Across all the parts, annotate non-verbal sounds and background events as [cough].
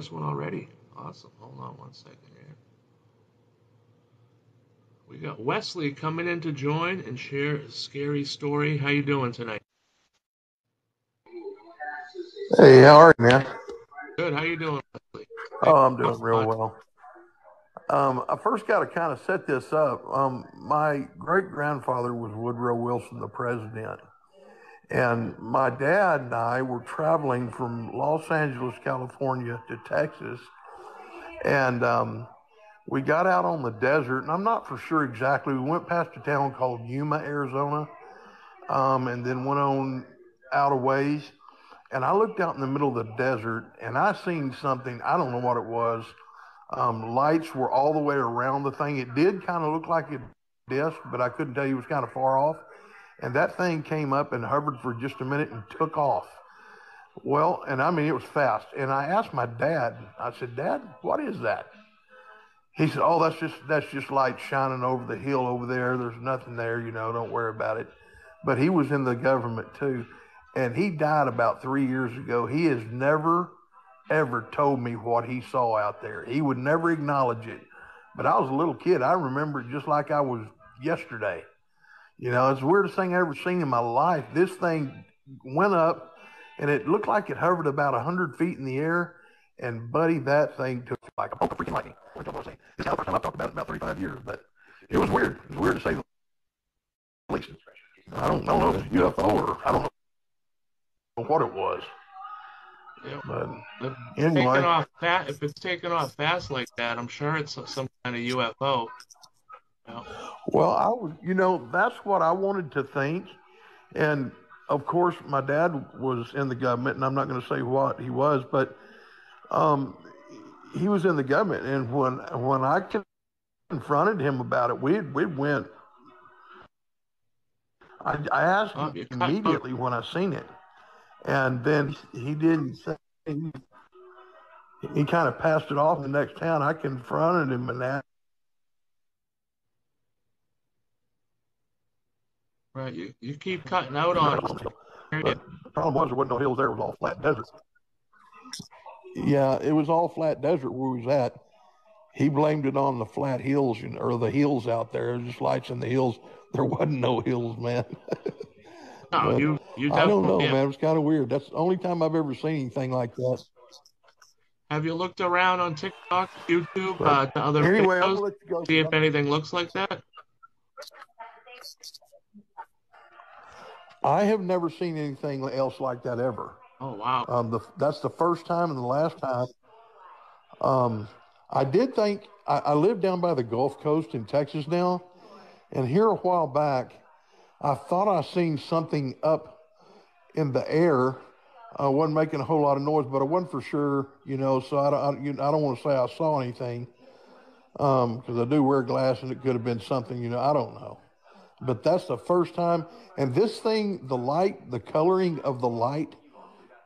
we first one already. Awesome. Hold on one second here. We got Wesley coming in to join and share a scary story. How you doing tonight? Hey, how are you, man? Good. How you doing, Wesley? Oh, I'm doing real well. Um, I first got to kind of set this up. Um, my great grandfather was Woodrow Wilson, the president. And my dad and I were traveling from Los Angeles, California to Texas. And um, we got out on the desert, and I'm not for sure exactly. We went past a town called Yuma, Arizona, um, and then went on out a ways. And I looked out in the middle of the desert, and I seen something. I don't know what it was. Um, lights were all the way around the thing. It did kind of look like a disc, but I couldn't tell you it was kind of far off and that thing came up and hovered for just a minute and took off. Well, and I mean, it was fast. And I asked my dad, I said, Dad, what is that? He said, Oh, that's just that's just light shining over the hill over there. There's nothing there, you know, don't worry about it. But he was in the government too. And he died about three years ago. He has never, ever told me what he saw out there. He would never acknowledge it. But I was a little kid. I remember it just like I was yesterday. You know, it's the weirdest thing I ever seen in my life. This thing went up and it looked like it hovered about 100 feet in the air. And, buddy, that thing took like a bolt of freaking lightning. Which I'm saying. This is the first time I've talked about it in about 35 years. But it was weird. It was weird to say the least. I don't, I don't know if it's UFO or I don't know what it was. Yeah. But If, anyway, taking off fa- if it's taking off fast like that, I'm sure it's some kind of UFO. Well, I was, you know, that's what I wanted to think. And of course, my dad was in the government, and I'm not going to say what he was, but um, he was in the government. And when when I confronted him about it, we we went. I, I asked Oh, him immediately when I seen it, and then he didn't say. He kind of passed it off in the next town. I confronted him and asked. Right. You, you keep cutting out on But the problem was there wasn't no hills there. It was all flat desert. Yeah, it was all flat desert where we was at. He blamed it on the flat hills and, or the hills out there. There's just lights in the hills. There wasn't no hills, man. No, But you you I don't know, man. It was kind of weird. That's the only time I've ever seen anything like that. have you looked around on TikTok, YouTube, But uh, to other Anyway, I'm videos, let you go. see if anything looks like that? I have never seen anything else like that ever. Oh wow. Um, the, that's the first time and the last time. Um, I did think I, I live down by the Gulf Coast in Texas now, and here a while back, I thought I seen something up in the air. I wasn't making a whole lot of noise, but I wasn't for sure, you know. So I don't, I, you, I don't want to say I saw anything because I do wear glasses, and it could have been something, you know. I don't know, but that's the first time. And this thing, the light, the coloring of the light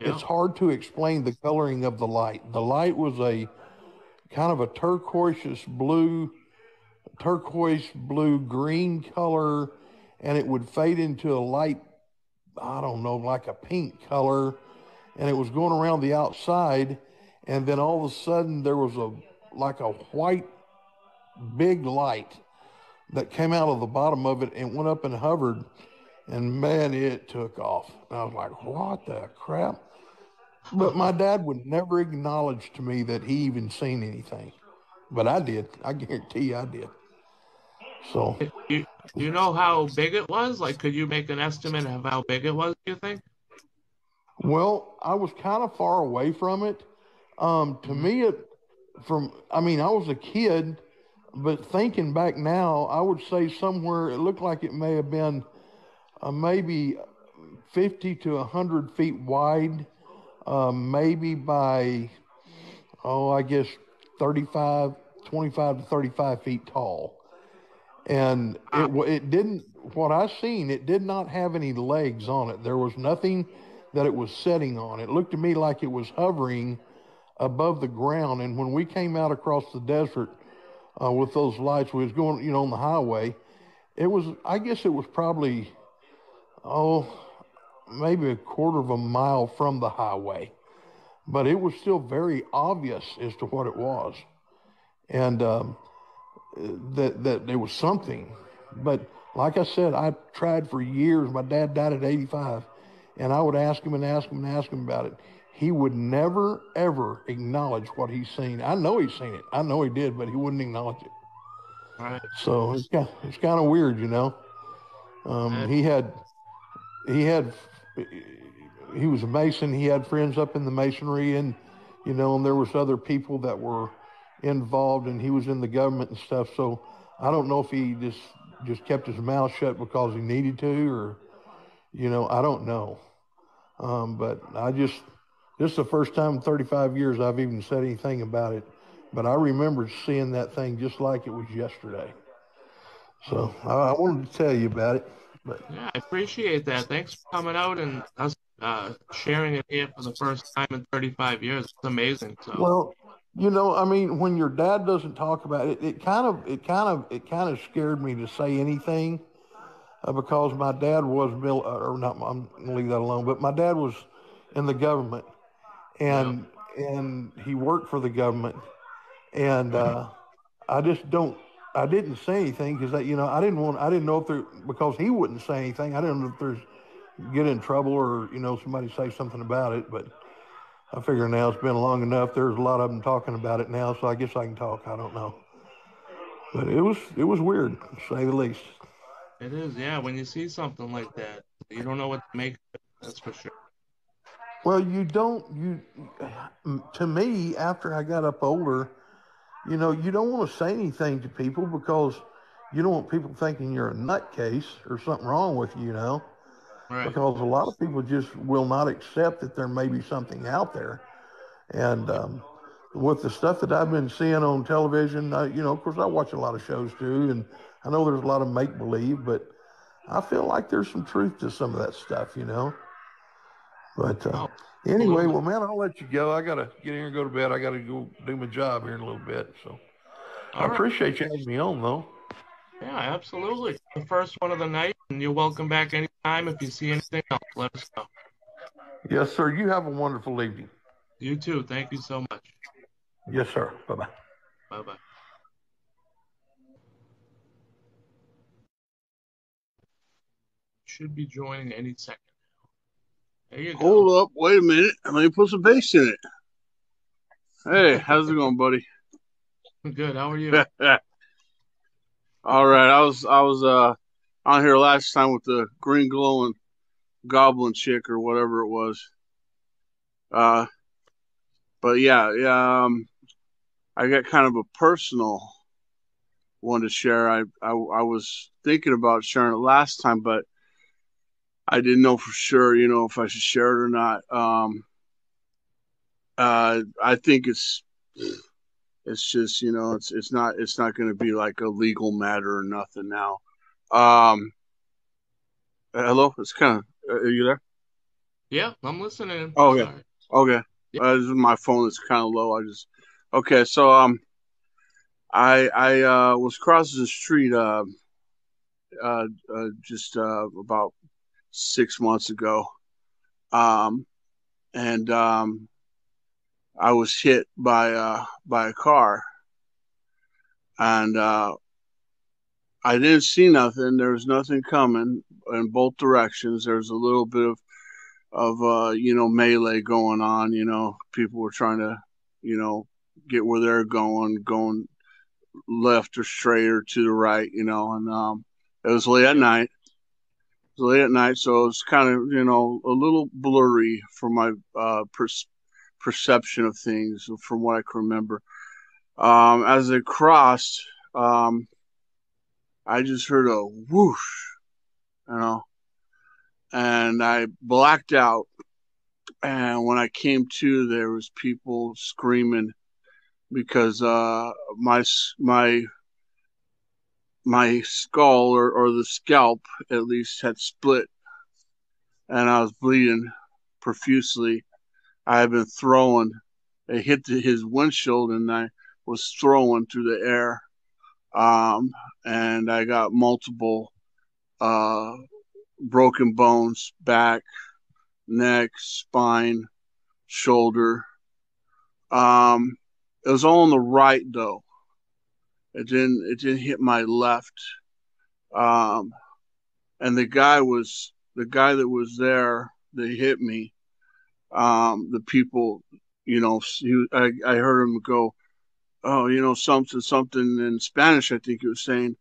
Yeah. it's hard to explain the coloring of the light. The light was a kind of a turquoise blue, turquoise blue green color, and it would fade into a light, I don't know, like a pink color, and it was going around the outside, and then all of a sudden there was a like a white big light that came out of the bottom of it and went up and hovered, and man, it took off. And I was like, what the crap? But my dad would never acknowledge to me that he even seen anything. But I did. I guarantee you I did. So You, you know how big it was? Like, could you make an estimate of how big it was? Do you think? Well, I was kind of far away from it. Um, to me, it from I mean, I was a kid, but thinking back now, I would say somewhere it looked like it may have been uh, maybe fifty to hundred feet wide, uh, maybe by oh, I guess 35, 25 to thirty-five feet tall, and it it didn't. What I seen, it did not have any legs on it. There was nothing that it was setting on. It looked to me like it was hovering above the ground. And when we came out across the desert uh, with those lights, we was going, you know, on the highway. It was, I guess, it was probably, oh, maybe a quarter of a mile from the highway. but it was still very obvious as to what it was, and um, that that there was something. But like I said, I tried for years. My dad died at 85, and I would ask him and ask him and ask him about it. He would never ever acknowledge what he's seen. I know he's seen it. I know he did, but he wouldn't acknowledge it. Right. So it's kind it's kind of weird, you know. Um, he had he had he was a mason. He had friends up in the masonry, and you know, and there was other people that were involved, and he was in the government and stuff. So I don't know if he just just kept his mouth shut because he needed to, or you know, I don't know. Um, but I just this is the first time in 35 years I've even said anything about it. But I remember seeing that thing just like it was yesterday. So I, I wanted to tell you about it. But yeah, I appreciate that. Thanks for coming out and us uh, sharing it here for the first time in 35 years. It's amazing. So. Well, you know, I mean, when your dad doesn't talk about it, it kind of, it kind of, it kind of scared me to say anything uh, because my dad was mil, or not. I'm gonna leave that alone. But my dad was in the government, and yeah. and he worked for the government, and uh, I just don't I didn't say anything because that you know I didn't want I didn't know if there because he wouldn't say anything. I didn't know if there's get in trouble or you know somebody say something about it. But I figure now it's been long enough. There's a lot of them talking about it now, so I guess I can talk. I don't know, but it was it was weird to say the least. It is, yeah. When you see something like that, you don't know what to make. Of it, that's for sure. Well, you don't. You to me after I got up older you know, you don't want to say anything to people because you don't want people thinking you're a nutcase or something wrong with you, you know. Right. Because a lot of people just will not accept that there may be something out there. And um, with the stuff that I've been seeing on television, I, you know, of course, I watch a lot of shows too, and I know there's a lot of make believe, but I feel like there's some truth to some of that stuff, you know. But uh, Anyway, well, man, I'll let you go. I gotta get here and go to bed. I gotta go do my job here in a little bit. So, All I right. appreciate you having me on, though. Yeah, absolutely. The first one of the night, and you're welcome back anytime. If you see anything else, let us know. Yes, sir. You have a wonderful evening. You too. Thank you so much. Yes, sir. Bye bye. Bye bye. Should be joining any second. Hold up, wait a minute. Let me put some bass in it. Hey, how's it going, buddy? Good. How are you? [laughs] All right. I was I was uh on here last time with the green glowing goblin chick or whatever it was. Uh, but yeah, yeah. Um, I got kind of a personal one to share. I I, I was thinking about sharing it last time, but I didn't know for sure, you know, if I should share it or not. Um, uh, I think it's it's just you know it's it's not it's not going to be like a legal matter or nothing now. Um, hello, it's kind of are you there? Yeah, I'm listening. Oh yeah, okay. Yeah. Uh, this is my phone is kind of low. I just okay. So um, I I uh, was crossing the street uh, uh, uh just uh, about six months ago. Um, and um, I was hit by uh, by a car, and uh, I didn't see nothing. There was nothing coming in both directions. There was a little bit of of uh, you know melee going on. You know, people were trying to you know get where they're going, going left or straight or to the right. You know, and um, it was late at night late at night, so it's kind of you know a little blurry for my uh, per- perception of things from what I can remember. Um, as they crossed, um, I just heard a whoosh, you know, and I blacked out. And when I came to, there was people screaming because uh, my my my skull or, or the scalp at least had split and I was bleeding profusely. I had been throwing, it hit his windshield and I was throwing through the air. Um, and I got multiple uh, broken bones, back, neck, spine, shoulder, Um, it was all on the right though. It didn't. It didn't hit my left. Um, and the guy was the guy that was there that hit me. Um, the people, you know, he, I, I heard him go, "Oh, you know, something, something in Spanish." I think he was saying,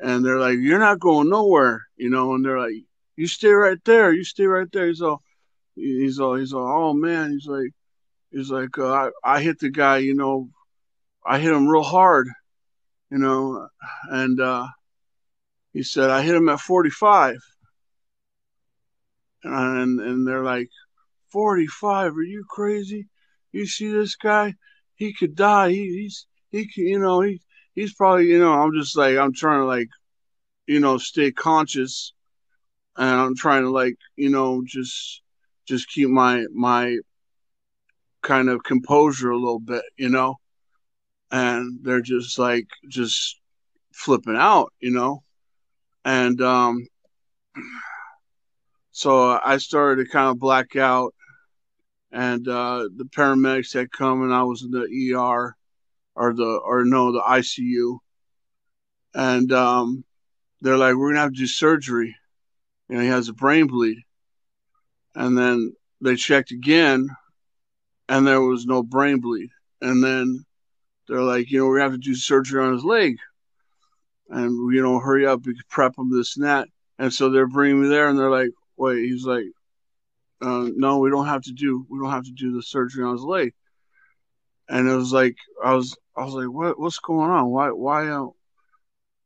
and they're like, "You're not going nowhere," you know, and they're like, "You stay right there. You stay right there." He's all, he's all, he's all, "Oh man," he's like, he's like, uh, I, I hit the guy, you know, I hit him real hard, you know, and uh, he said I hit him at 45, and and they're like, 45? Are you crazy? You see this guy? He could die. He, he's he can, you know, he he's probably, you know, I'm just like I'm trying to like, you know, stay conscious, and I'm trying to like, you know, just just keep my my kind of composure a little bit, you know, and they're just like just flipping out, you know, and um, so I started to kind of black out, and uh, the paramedics had come, and I was in the ER or the or no the ICU, and um, they're like, we're gonna have to do surgery. You know, he has a brain bleed, and then they checked again, and there was no brain bleed, and then they're like, you know, we have to do surgery on his leg, and you know, hurry up, we could prep him this and that, and so they're bringing me there, and they're like, wait, he's like, uh, no, we don't have to do, we don't have to do the surgery on his leg, and it was like, I was, I was like, what, what's going on? Why, why, uh,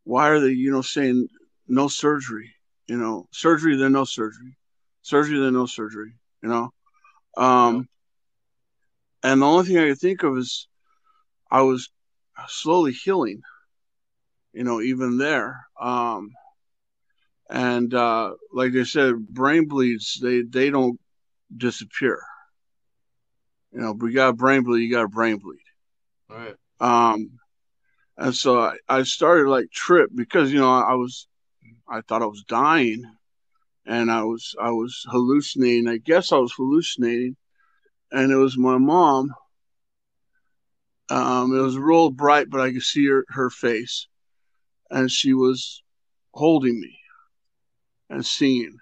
why are they, you know, saying no surgery? You know, surgery, then no surgery, surgery, then no surgery. You know, um, and the only thing I could think of is I was slowly healing. You know, even there, um, and uh, like they said, brain bleeds they they don't disappear. You know, we got a brain bleed, you got a brain bleed. All right. Um, and so I, I started like trip because you know I was I thought I was dying, and I was I was hallucinating. I guess I was hallucinating, and it was my mom. Um, it was real bright, but I could see her her face, and she was holding me and singing.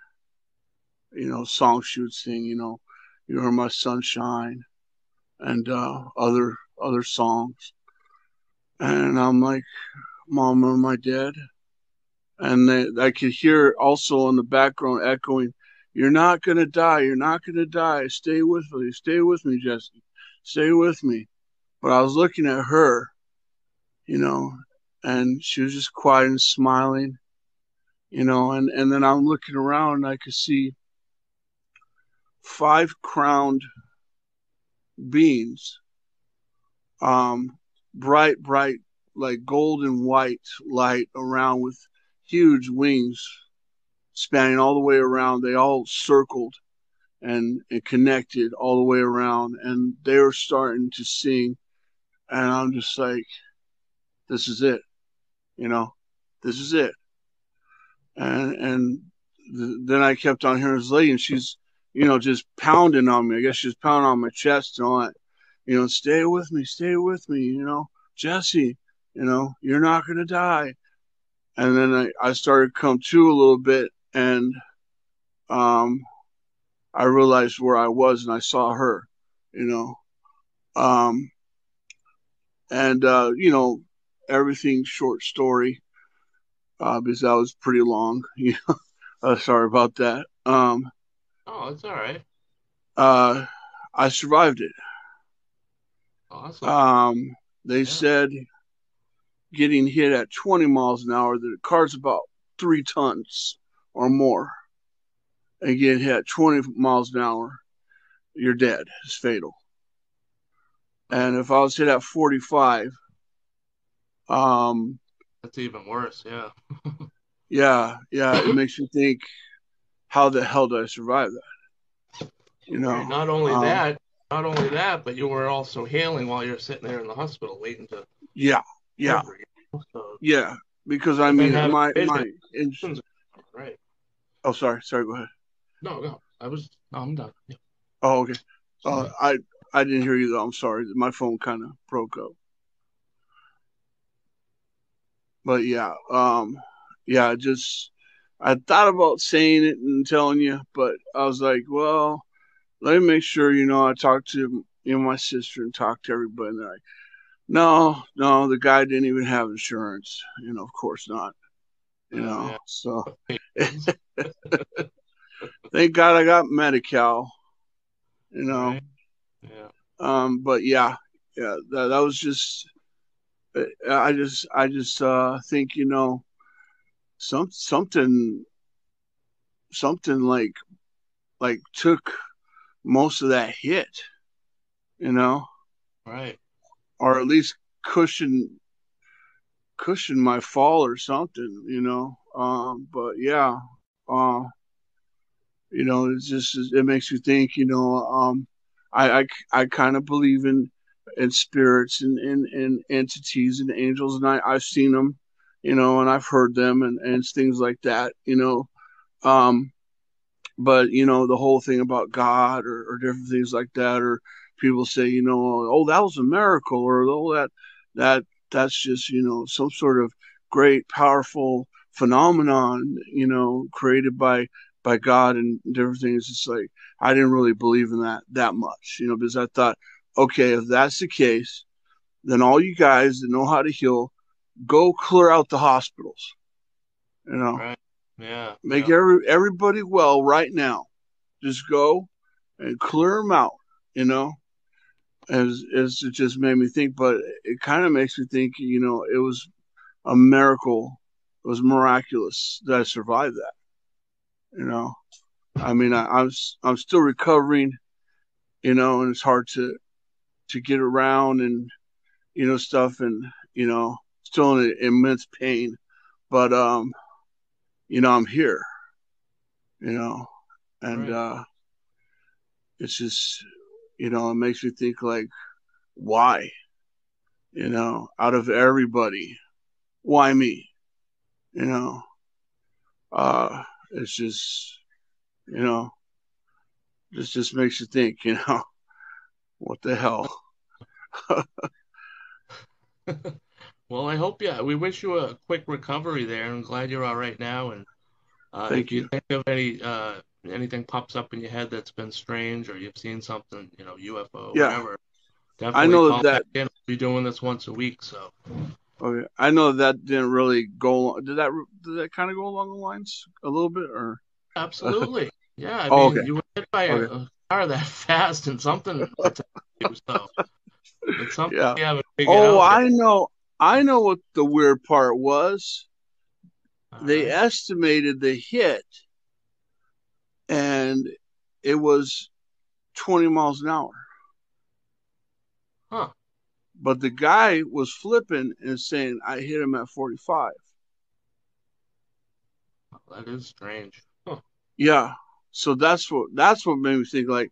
You know, songs she would sing. You know, you are my sunshine, and uh, other other songs and I'm like, Mom, am I dead? And they, I could hear also in the background echoing, You're not going to die. You're not going to die. Stay with me. Stay with me, Jesse. Stay with me. But I was looking at her, you know, and she was just quiet and smiling, you know, and, and then I'm looking around and I could see five crowned beings um, bright, bright, like golden white light around with huge wings spanning all the way around. They all circled and, and connected all the way around, and they were starting to sing. And I'm just like, this is it, you know, this is it. And and th- then I kept on hearing this lady, and she's, you know, just pounding on me. I guess she's pounding on my chest and all that you know, stay with me, stay with me, you know, Jesse, you know, you're not going to die. And then I, I started come to a little bit and um, I realized where I was and I saw her, you know. Um, and, uh, you know, everything short story uh, because that was pretty long. [laughs] You know, uh, sorry about that. Um, oh, it's all right. Uh, I survived it. Awesome. Um, they Yeah. said getting hit at 20 miles an hour, the car's about three tons or more, and getting hit at 20 miles an hour, you're dead. It's fatal. And if I was hit at 45, um, That's even worse. Yeah. [laughs] yeah, yeah, it makes you think, how the hell did I survive that? You know, Not only um, that, not only that, but you were also healing while you're sitting there in the hospital waiting to. yeah, yeah, recover, you know? So, yeah. Because I mean, my my. In, right. oh, sorry, sorry. Go ahead. No, no. I was. No, I'm done. Yeah. Oh, okay. Uh, I I didn't hear you though. I'm sorry. My phone kind of broke up. But yeah, um, yeah, I just I thought about saying it and telling you, but I was like, well, let me make sure. You know, I talked to you know my sister and talked to everybody, and they're like, no, no, the guy didn't even have insurance. You know, of course not. You know, yeah. so [laughs] thank God I got Medi-Cal. You know, Right. Yeah. um, but yeah, yeah, that, that was just. I just, I just uh, think you know, some something, something like, like took most of that hit, you know, Right. or at least cushion, cushion my fall or something, you know. Um, but yeah, uh, you know, it's just it makes you think, you know. Um, I I, I kind of believe in in spirits and, and, and entities and angels, and I I've seen them, you know, and I've heard them and and things like that, you know. Um, but you know the whole thing about God or, or different things like that, or people say, you know, oh that was a miracle, or oh that that that's just you know some sort of great powerful phenomenon, you know, created by by God and different things. It's like I didn't really believe in that that much, you know, because I thought, okay, if that's the case, then all you guys that know how to heal, go clear out the hospitals, you know Right. Yeah. make yeah. every everybody well right now. Just go and clear them out, you know. As as it just made me think, but it kind of makes me think, you know, it was a miracle. It was miraculous that I survived that. You know, I mean, I, I'm I'm still recovering, you know, and it's hard to to get around and you know stuff, and you know, still in immense pain, but um, you know, I'm here, you know, and Right. uh it's just you know it makes me think like why you know out of everybody why me you know uh it's just you know this just makes you think you know [laughs] what the hell [laughs] Well, I hope yeah. We wish you a quick recovery there. I'm glad you're all right now. And uh, Thank if you you. think of any uh, anything pops up in your head that's been strange, or you've seen something, you know, UFO, Yeah. whatever, definitely know call that- in. We'll be doing this once a week, so okay i know that didn't really go did that did that kind of go along the lines a little bit or absolutely, yeah. I Oh, mean, okay. you were hit by a, Okay. a car that [laughs] fast, and something [laughs] so it's something Yeah. oh out. i yet. know i know what the weird part was All they right. estimated the hit and it was 20 miles an hour Huh. but the guy was flipping and saying i hit him at 45 That is strange. Huh. yeah so that's what that's what made me think like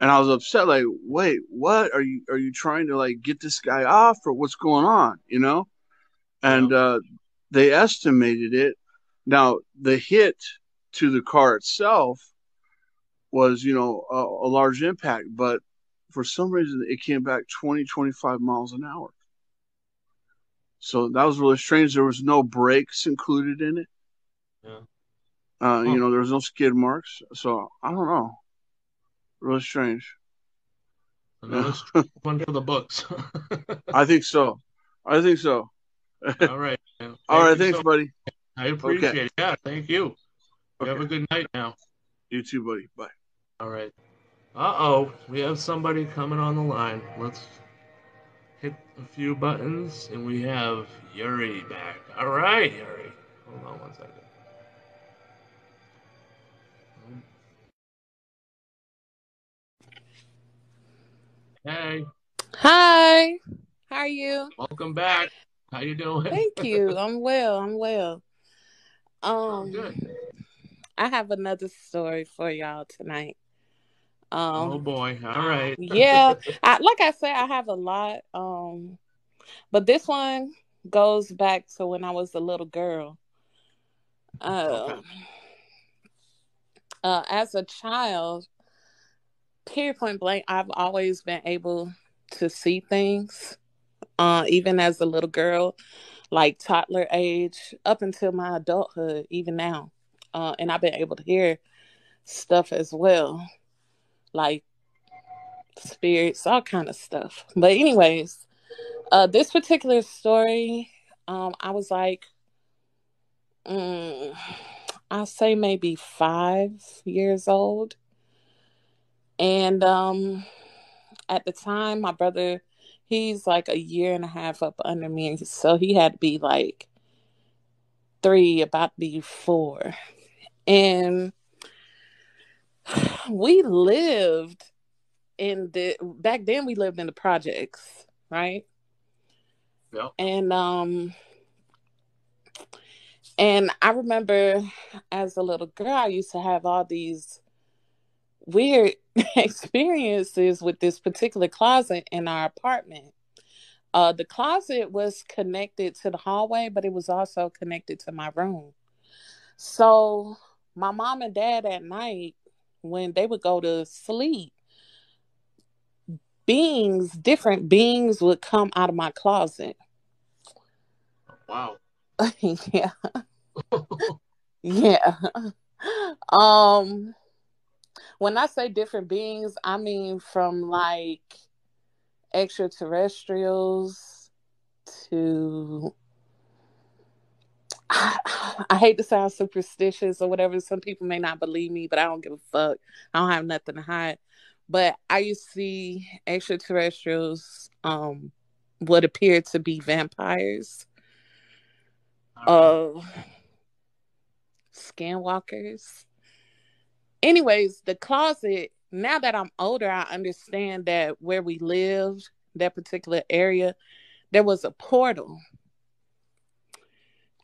and i was upset like wait what? Are you are you trying to like get this guy off or what's going on you know? And uh they estimated it. Now the hit to the car itself was you know a, a large impact but for some reason it came back 20 25 miles an hour. So that was really strange. There was no brakes included in it. Yeah. Uh, Huh. you know there was no skid marks so i don't know really strange Another [laughs] one for the books. [laughs] i think so i think so [laughs] All right. man. all right thanks so- buddy I appreciate it. Yeah, thank you. You have a good night now. you too buddy bye All right. Uh oh, we have somebody coming on the line. Let's hit a few buttons, and we have Yuri back. All right, Yuri. Hold on one second. Hey, Hi. How are you? welcome back. How you doing? Thank you. [laughs] I'm well. I'm well. Oh, Um good. I have another story for y'all tonight. Oh Um boy. All right. yeah, [laughs] I, like I said I have a lot um but this one goes back to when I was a little girl. Um Okay. uh as a child period point blank, I've always been able to see things, uh, even as a little girl, like toddler age, up until my adulthood, even now. Uh, and I've been able to hear stuff as well, like spirits, all kind of stuff. But anyways, uh, this particular story, um, I was like, mm, I say maybe five years old, and um, at the time, my brother, he's like a year and a half up under me, so he had to be like three, about to be four, and [sighs] we lived in the back then we lived in the projects, right? Yeah. And um and I remember as a little girl I used to have all these weird [laughs] experiences with this particular closet in our apartment. Uh, the closet was connected to the hallway, but it was also connected to my room. So my mom and dad at night, when they would go to sleep, beings, different beings would come out of my closet. Wow. [laughs] yeah. [laughs] yeah. Um when I say different beings, I mean from like extraterrestrials to I, [sighs] I, hate to sound superstitious or whatever. Some people may not believe me, but I don't give a fuck. I don't have nothing to hide. But I used to see extraterrestrials um what appeared to be vampires. Uh skinwalkers anyways, the closet, now that I'm older, I understand that where we lived, that particular area, there was a portal.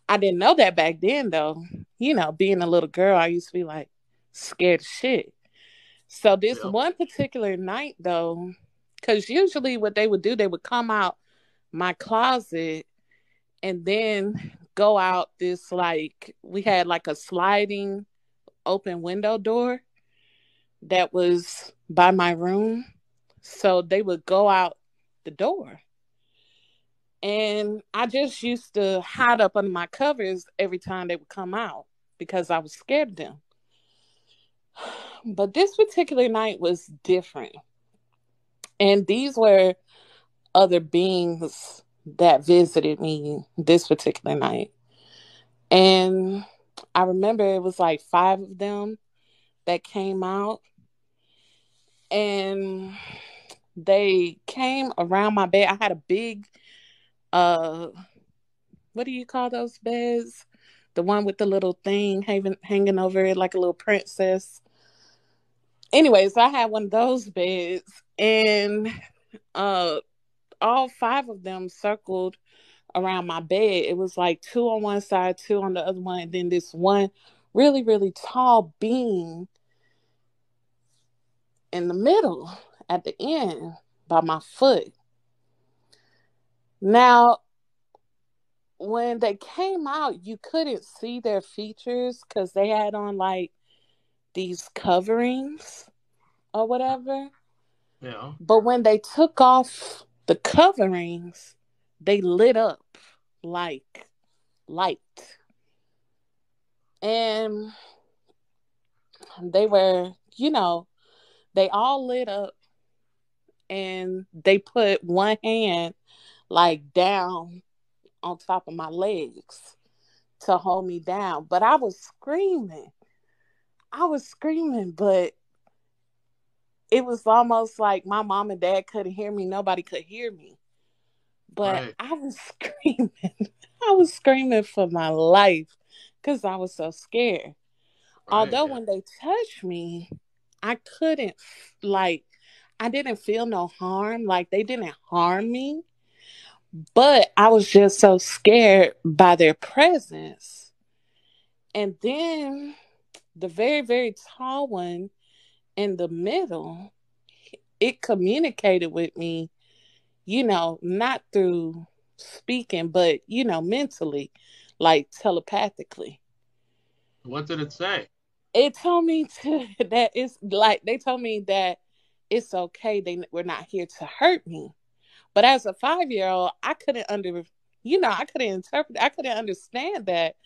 I didn't know that back then though. You know, being a little girl, I used to be like scared of shit. So this yeah. one particular night though, because usually what they would do, they would come out my closet and then go out this like we had like a sliding open window door that was by my room. So they would go out the door. And I just used to hide up under my covers every time they would come out because I was scared of them. [sighs] But this particular night was different. And these were other beings that visited me this particular night. And I remember it was like five of them that came out and they came around my bed. I had a big uh what do you call those beds? The one with the little thing hanging hanging over it like a little princess. Anyways, I had one of those beds and uh all five of them circled around my bed. It was like two on one side, two on the other one, and then this one really, really tall beam in the middle at the end by my foot. Now, when they came out, you couldn't see their features because they had on like these coverings or whatever. Yeah. But when they took off the coverings, they lit up like light. And they were, you know, they all lit up and they put one hand like down on top of my legs to hold me down. But I was screaming. I was screaming, but it was almost like my mom and dad couldn't hear me. Nobody could hear me but right. I was [laughs] screaming. I was screaming for my life because I was so scared. Right. Although when they touched me, I couldn't like I didn't feel no harm. Like they didn't harm me. But I was just so scared by their presence. And then the very, very tall one in the middle, it communicated with me you know, not through speaking, but, you know, mentally, like telepathically. What did it say? It told me [laughs] to that it's like they told me that it's okay. They were not here to hurt me. But as a five year old, I couldn't under, you know, I couldn't interpret, I couldn't understand that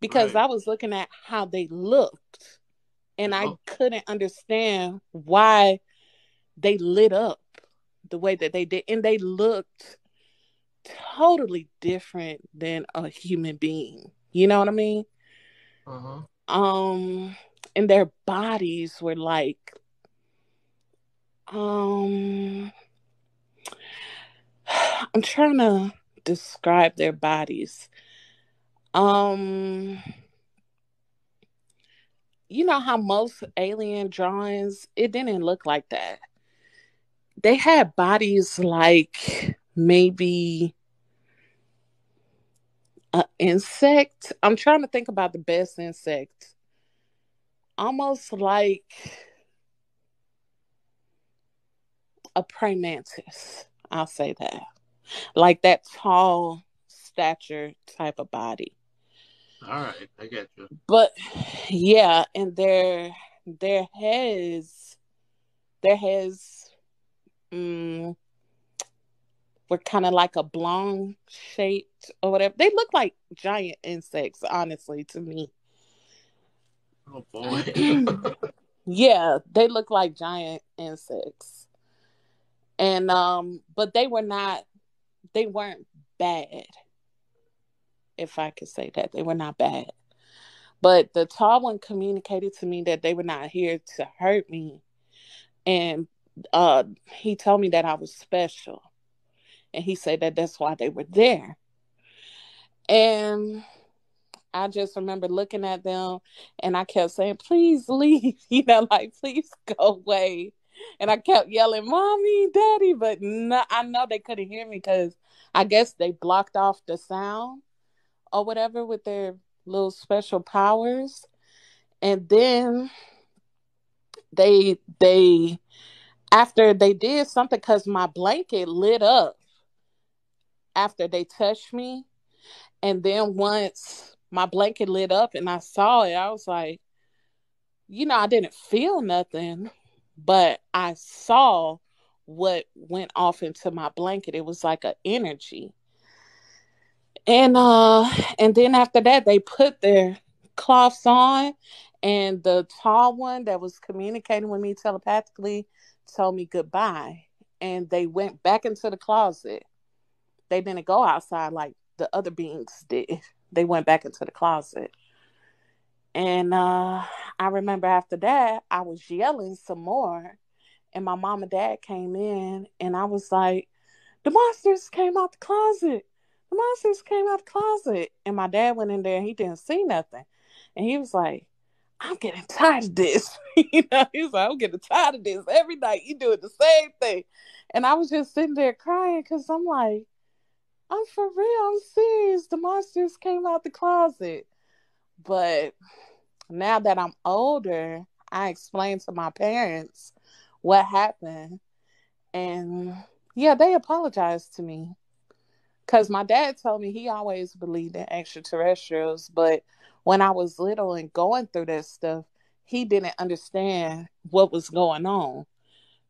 because right. I was looking at how they looked and I oh. couldn't understand why they lit up the way that they did. And they looked totally different than a human being. You know what I mean? Uh-huh. Um, and their bodies were like, um, [sighs] I'm trying to describe their bodies. Um, you know how most alien drawings it didn't look like that. They had bodies like maybe an insect. I'm trying to think about the best insect. Almost like a praying mantis. I'll say that. Like that tall stature type of body. All right, I get you. But yeah, and their their heads their heads um, were kind of like a blonde shaped or whatever. They look like giant insects, honestly, to me. Oh boy. [clears throat] yeah, they look like giant insects. And um, but they were not they weren't bad. If I could say that. They were not bad. But the tall one communicated to me that they were not here to hurt me. And uh he told me that I was special and he said that that's why they were there. And I just remember looking at them and I kept saying, please leave, [laughs] you know, like, please go away. And I kept yelling, mommy, daddy, but no, I know they couldn't hear me because I guess they blocked off the sound or whatever with their little special powers. And then they, they, after they did something, because my blanket lit up after they touched me. And then once my blanket lit up and I saw it, I was like, you know, I didn't feel nothing, but I saw what went off into my blanket. It was like an energy. And uh and then after that they put their cloths on and the tall one that was communicating with me telepathically told me goodbye and they went back into the closet they didn't go outside like the other beings did. They went back into the closet. And uh, I remember after that, I was yelling some more. And my mom and dad came in, and I was like, The monsters came out the closet. The monsters came out the closet. And my dad went in there and he didn't see nothing. And he was like, I'm getting tired of this. [laughs] you know, he was like, I'm getting tired of this. Every night you doing the same thing. And I was just sitting there crying because I'm like, I'm for real. I'm serious. The monsters came out the closet. But now that I'm older, I explained to my parents what happened. And yeah, they apologized to me. Because my dad told me he always believed in extraterrestrials. But when I was little and going through that stuff, he didn't understand what was going on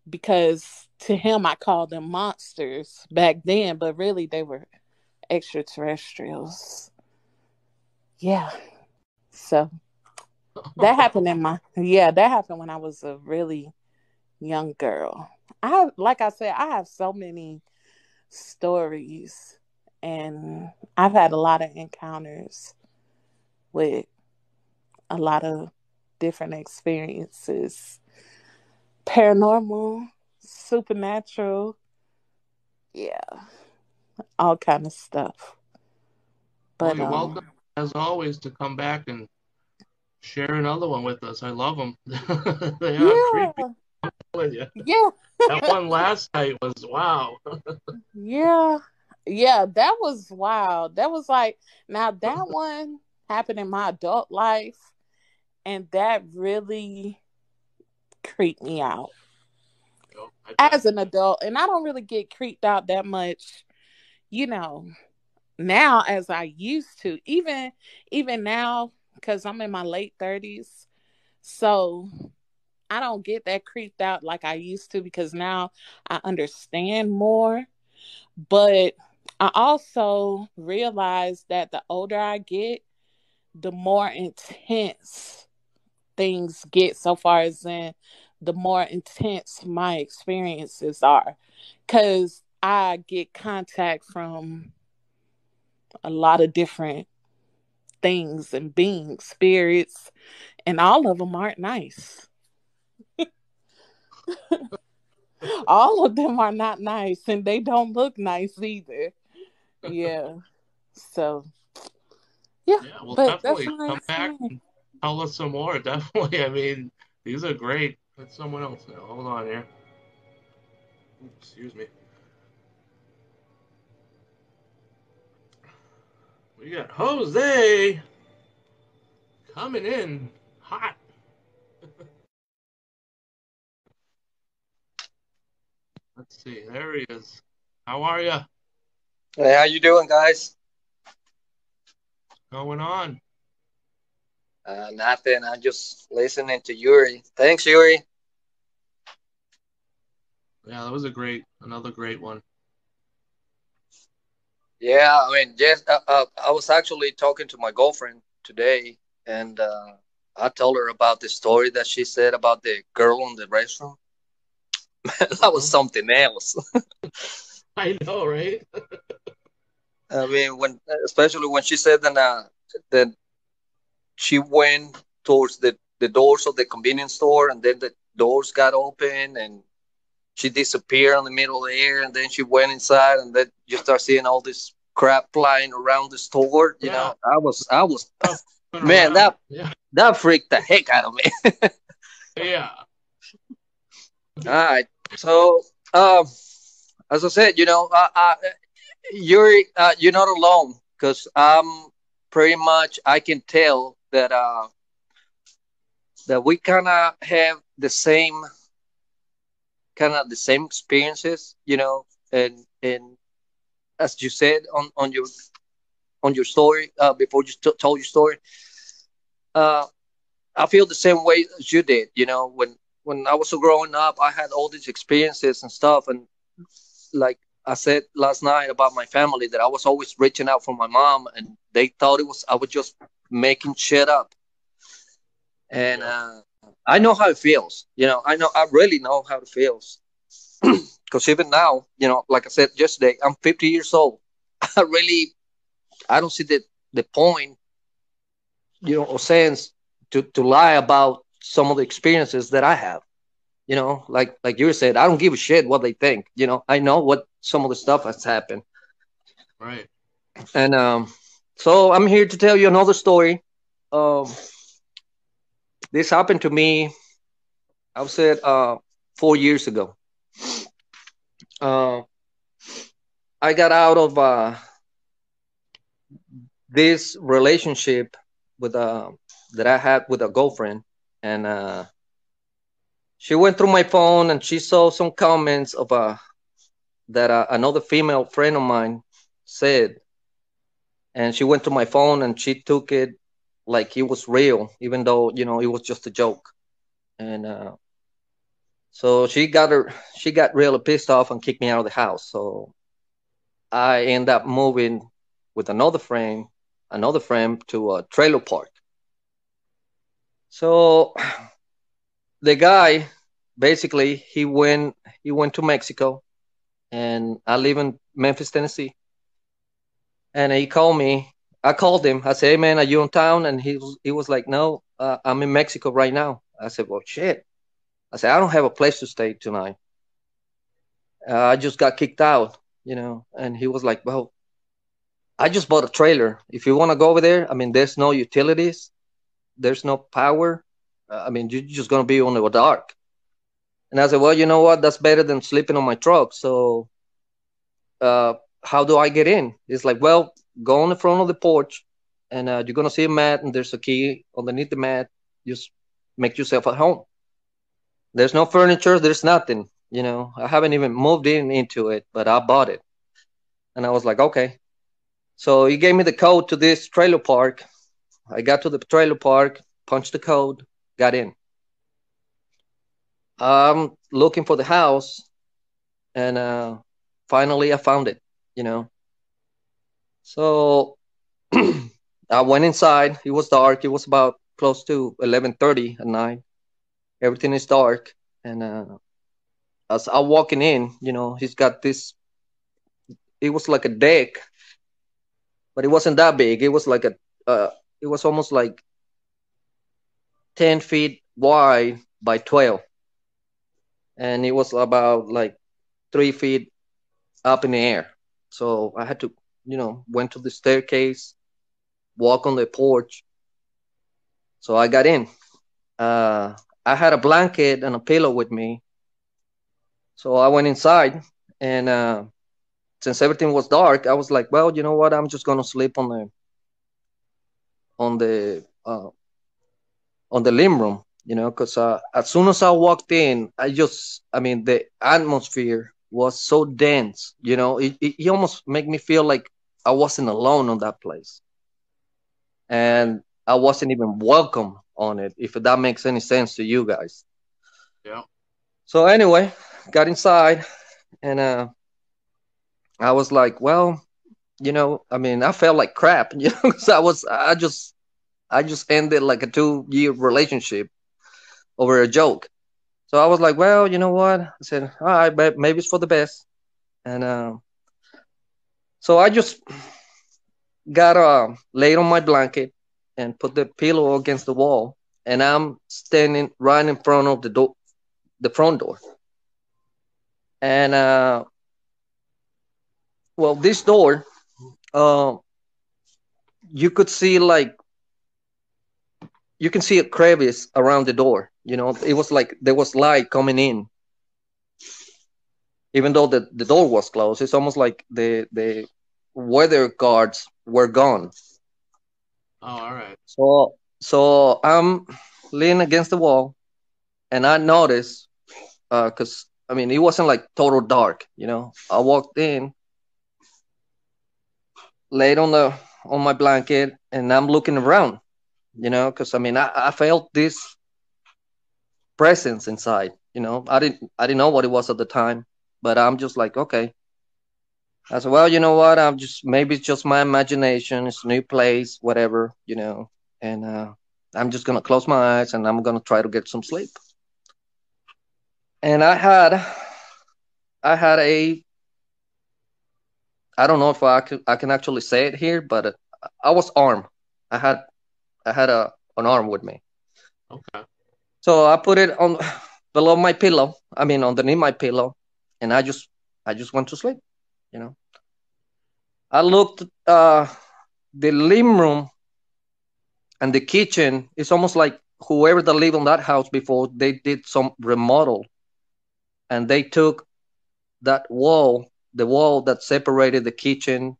because to him I called them monsters back then, but really they were extraterrestrials. Yeah. So that happened in my yeah, that happened when I was a really young girl. I like I said, I have so many stories and I've had a lot of encounters with a lot of different experiences paranormal, supernatural. Yeah, all kind of stuff. But well, you're um, welcome, as always, to come back and share another one with us. I love them. [laughs] they are yeah. creepy. Yeah. that one last night was wow. [laughs] yeah. Yeah, that was wild. That was like now that one happened in my adult life and that really creeped me out. As an adult and i don't really get creeped out that much you know now as i used to even even now because i'm in my late 30s so I don't get that creeped out like I used to because now I understand more. But I also realize that the older I get, the more intense things get so far as in the more intense my experiences are. Because i get contact from a lot of different things and beings spirits and all of them aren't nice. [laughs] All of them are not nice and they don't look nice either. Yeah. So yeah, yeah well, but definitely come back and tell us some more. [laughs] Definitely. I mean, these are great. That's someone else now. Hold on here. Excuse me. We got Jose coming in hot. [laughs] Let's see. There he is. How are you? Hey, how you doing, guys? Going on? Uh, nothing. I'm just listening to Yuri. Thanks, Yuri. Yeah, that was a great, another great one. Yeah, I mean, yes, uh, uh, I was actually talking to my girlfriend today, and uh, I told her about the story that she said about the girl in the restroom. [laughs] that was something else. [laughs] I know, right? [laughs] I mean, when especially when she said that uh, that she went towards the the doors of the convenience store, and then the doors got open, and she disappeared in the middle of the air, and then she went inside, and then you start seeing all this crap flying around the store. You yeah. know, I was, I was, [laughs] man, that yeah. that freaked the heck out of me. [laughs] yeah. All right. So, um, as I said, you know, I, I, you're uh, you're not alone because I'm pretty much I can tell that uh, that we kind of have the same kind of the same experiences, you know, and and as you said on on your on your story uh, before you t- told your story, uh, I feel the same way as you did. You know, when when I was growing up, I had all these experiences and stuff, and like I said last night about my family that I was always reaching out for my mom, and they thought it was I was just making shit up. And uh, I know how it feels. You know, I know I really know how it feels. [clears throat] Because even now, you know, like I said yesterday, I'm 50 years old. [laughs] I really, I don't see the the point, you know, or sense to to lie about some of the experiences that I have you know like like you said i don't give a shit what they think you know i know what some of the stuff that's happened. Right. And um so i'm here to tell you another story. Um this happened to me I've said uh four years ago. Uh i got out of uh this relationship with uh that i had with a girlfriend. And uh she went through my phone and she saw some comments of uh, that uh, another female friend of mine said and she went to my phone and she took it like it was real even though you know it was just a joke. And uh, so she got her she got really pissed off and kicked me out of the house. So i end up moving with another friend another friend to a trailer park. So [sighs] the guy basically he went he went to Mexico, and I live in Memphis, Tennessee. And he called me. I called him. I said, "Hey man, are you in town?" And he was he was like, "No, uh, I'm in Mexico right now." I said, "Well, shit." I said, "I don't have a place to stay tonight. Uh, I just got kicked out, you know." And he was like, "Well, I just bought a trailer. If you want to go over there, I mean, there's no utilities, there's no power. I mean, you're just gonna be on the dark. And I said, well, you know what? That's better than sleeping on my truck. So, uh, how do I get in? It's like, well, go on the front of the porch, and uh, you're gonna see a mat, and there's a key underneath the mat. Just make yourself at home. There's no furniture. There's nothing. You know, I haven't even moved in into it, but I bought it, and I was like, okay. So he gave me the code to this trailer park. I got to the trailer park, punched the code, got in. I'm looking for the house, and uh, finally I found it. You know. So [clears throat] I went inside. It was dark. It was about close to 11:30 at night. Everything is dark, and uh, as I'm walking in, you know, he's got this. It was like a deck, but it wasn't that big. It was like a. Uh, it was almost like 10 feet wide by 12 and it was about like three feet up in the air. So i had to you know went to the staircase walk on the porch. So i got in. Uh, i had a blanket and a pillow with me. So i went inside and uh, since everything was dark i was like well you know what? I'm just gonna sleep on the on the uh, on the living room, you know, because uh, as soon as I walked in, I just, I mean, the atmosphere was so dense, you know, it, it, it almost made me feel like I wasn't alone on that place. And I wasn't even welcome on it, if that makes any sense to you guys. Yeah. So anyway, got inside and uh I was like, well, you know, I mean, I felt like crap, [laughs] you know, because I was, I just, I just ended like a two year relationship over a joke. So I was like, well, you know what? I said, all right, but maybe it's for the best. And uh, so I just got uh, laid on my blanket and put the pillow against the wall. And I'm standing right in front of the door, the front door. And uh, well, this door, uh, you could see like you can see a crevice around the door. You know, it was like there was light coming in, even though the, the door was closed. It's almost like the the weather guards were gone. Oh, all right. So so I'm leaning against the wall, and I noticed because uh, I mean it wasn't like total dark. You know, I walked in, laid on the on my blanket, and I'm looking around you know, because I mean, I, I felt this presence inside. You know, I didn't I didn't know what it was at the time, but I'm just like, okay. I said, well, you know what? I'm just maybe it's just my imagination. It's a new place, whatever, you know. And uh, I'm just gonna close my eyes and I'm gonna try to get some sleep. And I had, I had a, I don't know if I can I can actually say it here, but I was armed. I had I had a an arm with me. Okay. So I put it on [sighs] below my pillow. I mean, underneath my pillow, and I just I just went to sleep. You know. I looked uh the living room and the kitchen. It's almost like whoever that lived in that house before they did some remodel, and they took that wall, the wall that separated the kitchen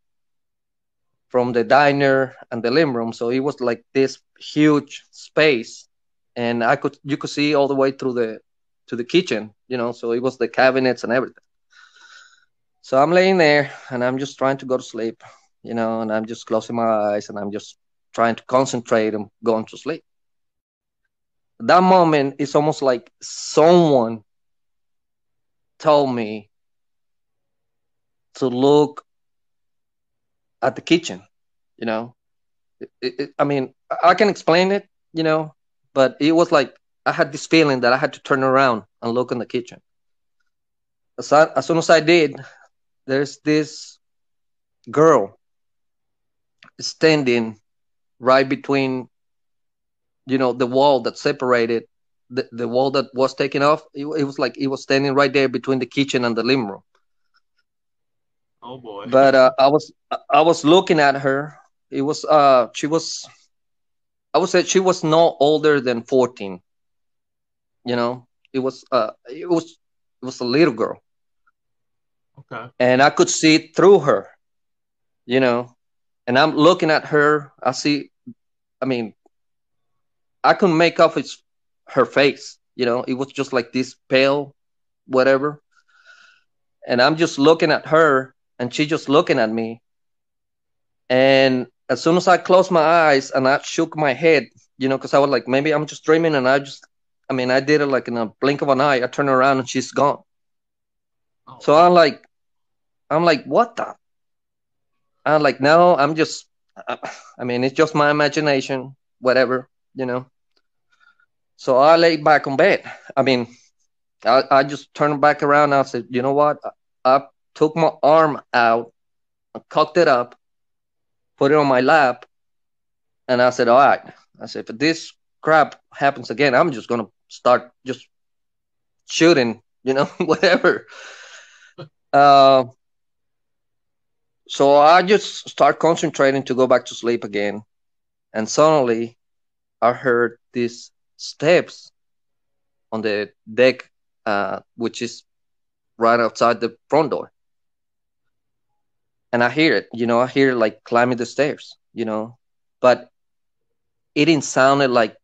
from the diner and the living room. So it was like this huge space, and I could you could see all the way through the to the kitchen. You know, so it was the cabinets and everything. So I'm laying there and I'm just trying to go to sleep, you know, and I'm just closing my eyes and I'm just trying to concentrate and going to sleep. That moment is almost like someone told me to look at the kitchen, you know. It, it, I mean, I can explain it, you know, but it was like I had this feeling that I had to turn around and look in the kitchen. As, I, as soon as I did, there's this girl standing right between, you know, the wall that separated the, the wall that was taken off. It, it was like it was standing right there between the kitchen and the living room. Oh boy. But uh, I was I was looking at her. It was uh she was I would say she was no older than 14. You know, it was uh it was it was a little girl. Okay. And I could see through her, you know. And I'm looking at her. I see I mean I couldn't make off its her face, you know, it was just like this pale, whatever. And I'm just looking at her and she just looking at me. And as soon as I closed my eyes and I shook my head, you know, because I was like, maybe I'm just dreaming, and I just, I mean, I did it like in a blink of an eye. I turn around and she's gone. Oh. So I'm like, I'm like, what the? I'm like, no, I'm just, I mean, it's just my imagination, whatever, you know. So I lay back on bed. I mean, I, I just turned back around. I said, you know what? I, I took my arm out, I cocked it up, put it on my lap, and I said, all right. I said, if this crap happens again, I'm just gonna start just shooting, you know, [laughs] whatever. Uh, so I just start concentrating to go back to sleep again, and suddenly I heard these steps on the deck, uh, which is right outside the front door. And I hear it, you know, I hear it like climbing the stairs, you know, but it didn't sound like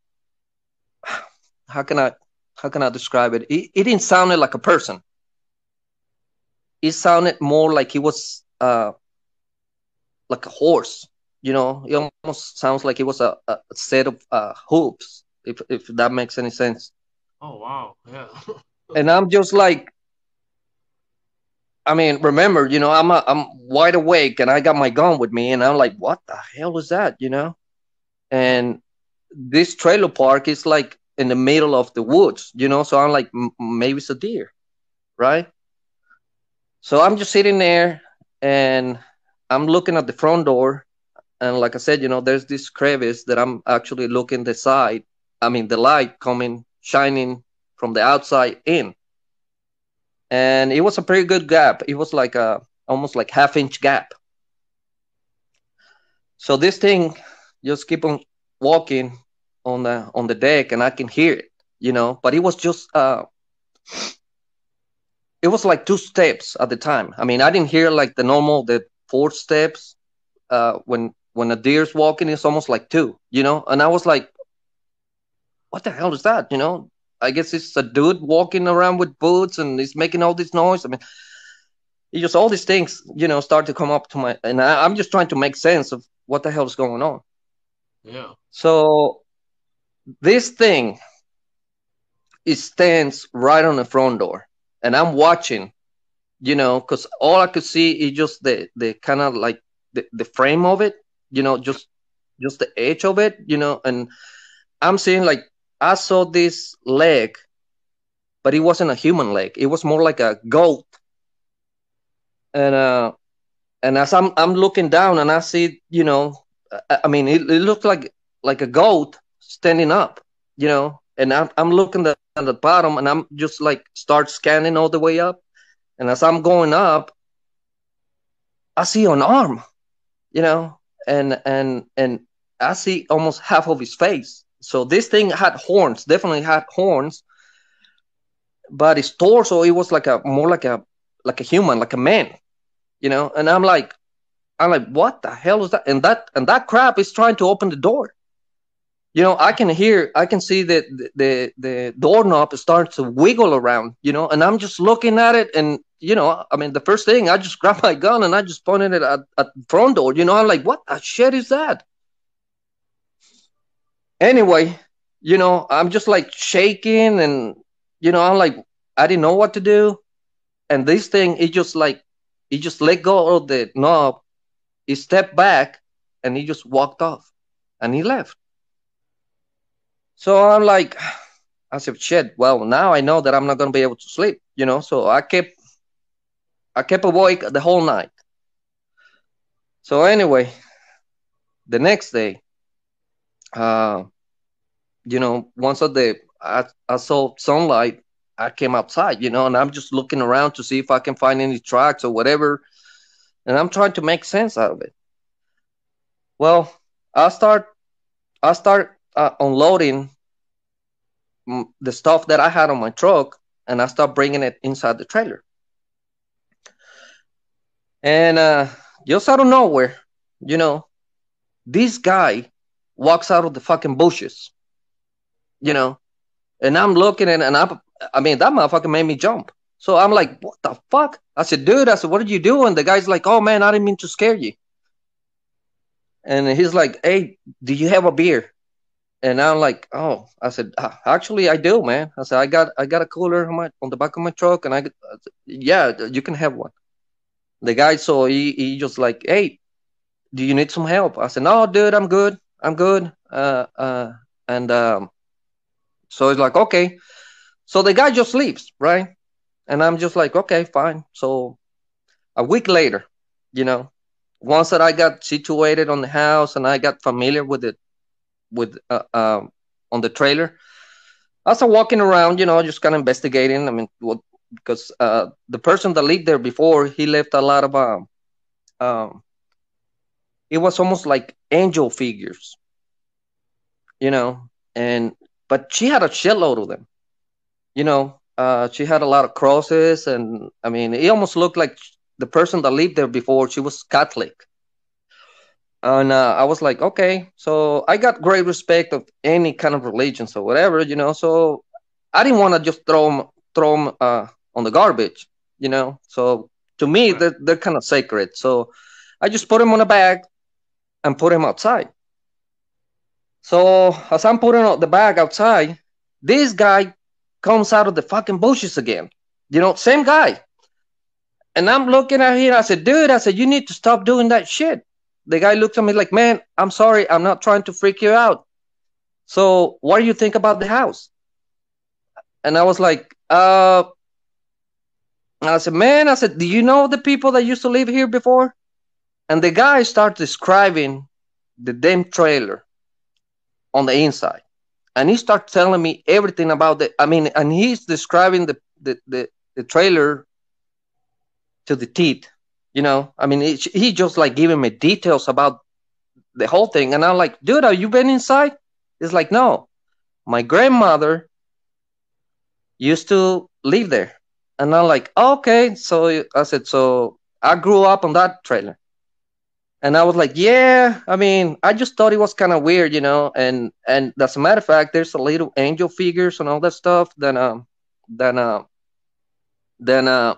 [sighs] how can I how can I describe it? It, it didn't sound like a person. It sounded more like it was uh like a horse. You know, it almost sounds like it was a, a set of uh, hooves, if if that makes any sense. Oh wow, yeah. [laughs] and I'm just like, I mean, remember, you know, I'm a, I'm wide awake and I got my gun with me, and I'm like, what the hell is that, you know? And this trailer park is like in the middle of the woods, you know. So I'm like, maybe it's a deer, right? So I'm just sitting there and I'm looking at the front door, and like I said, you know, there's this crevice that I'm actually looking the side. I mean, the light coming shining from the outside in, and it was a pretty good gap. It was like a almost like half inch gap. So this thing just keep on walking on the on the deck, and I can hear it, you know. But it was just uh, it was like two steps at the time. I mean, I didn't hear like the normal the four steps uh, when when a deer's walking it's almost like two you know and i was like what the hell is that you know i guess it's a dude walking around with boots and he's making all this noise. I mean it just all these things you know start to come up to my and I, i'm just trying to make sense of what the hell is going on. Yeah. So this thing it stands right on the front door and i'm watching you know, because all I could see is just the the kind of like the, the frame of it, you know, just just the edge of it, you know, and I'm seeing like I saw this leg, but it wasn't a human leg. It was more like a goat. And uh and as I'm I'm looking down and I see, you know, I, I mean it, it looked like like a goat standing up, you know, and I'm I'm looking at the bottom and I'm just like start scanning all the way up and as I'm going up, I see an arm, you know, and and and I see almost half of his face. So this thing had horns, definitely had horns, but his torso it was like a more like a like a human, like a man, you know. And I'm like, I'm like, what the hell is that? And that and that crap is trying to open the door you know i can hear i can see that the, the the doorknob starts to wiggle around you know and i'm just looking at it and you know i mean the first thing i just [laughs] grabbed my gun and i just pointed it at, at the front door you know i'm like what the shit is that anyway you know i'm just like shaking and you know i'm like i didn't know what to do and this thing it just like he just let go of the knob he stepped back and he just walked off and he left so I'm like, [sighs] I said, shit. Well, now I know that I'm not gonna be able to sleep, you know. So I kept, I kept awake the whole night. So anyway, the next day, uh, you know, once of the I, I saw sunlight, I came outside, you know, and I'm just looking around to see if I can find any tracks or whatever, and I'm trying to make sense out of it. Well, I start, I start uh, unloading the stuff that I had on my truck and I start bringing it inside the trailer. And uh, just out of nowhere, you know, this guy walks out of the fucking bushes, you know, and I'm looking it and I, I mean, that motherfucker made me jump. So I'm like, what the fuck? I said, dude, I said, what are you doing? The guy's like, oh man, I didn't mean to scare you. And he's like, hey, do you have a beer? and I'm like, oh, I said, ah, actually, I do, man. I said, I got, I got a cooler on my on the back of my truck, and I, yeah, you can have one. The guy, so he, he just like, hey, do you need some help? I said, no, dude, I'm good, I'm good. Uh, uh, and um, so he's like, okay. So the guy just leaves, right? And I'm just like, okay, fine. So a week later, you know, once that I got situated on the house and I got familiar with it, with uh, um, on the trailer, I started walking around, you know, just kind of investigating. I mean, what because uh, the person that lived there before, he left a lot of um, um, it was almost like angel figures, you know, and but she had a shitload of them, you know. Uh, she had a lot of crosses, and I mean, it almost looked like the person that lived there before, she was Catholic. And uh, I was like, okay, so I got great respect of any kind of religions or whatever, you know. So I didn't want to just throw them, throw them uh, on the garbage, you know. So to me, they're, they're kind of sacred. So I just put them on a bag and put them outside. So as I'm putting out the bag outside, this guy comes out of the fucking bushes again. You know, same guy. And I'm looking at him. I said, dude, I said, you need to stop doing that shit. The guy looks at me like, man, I'm sorry. I'm not trying to freak you out. So what do you think about the house? And I was like, uh, I said, man, I said, do you know the people that used to live here before? And the guy starts describing the damn trailer on the inside. And he starts telling me everything about the, I mean, and he's describing the, the, the, the trailer to the teeth. You know, I mean, he just like giving me details about the whole thing, and I'm like, dude, have you been inside? It's like, no, my grandmother used to live there, and I'm like, okay. So I said, so I grew up on that trailer. And I was like, yeah, I mean, I just thought it was kind of weird, you know. And and as a matter of fact, there's a little angel figures and all that stuff. Then um, then uh, then uh,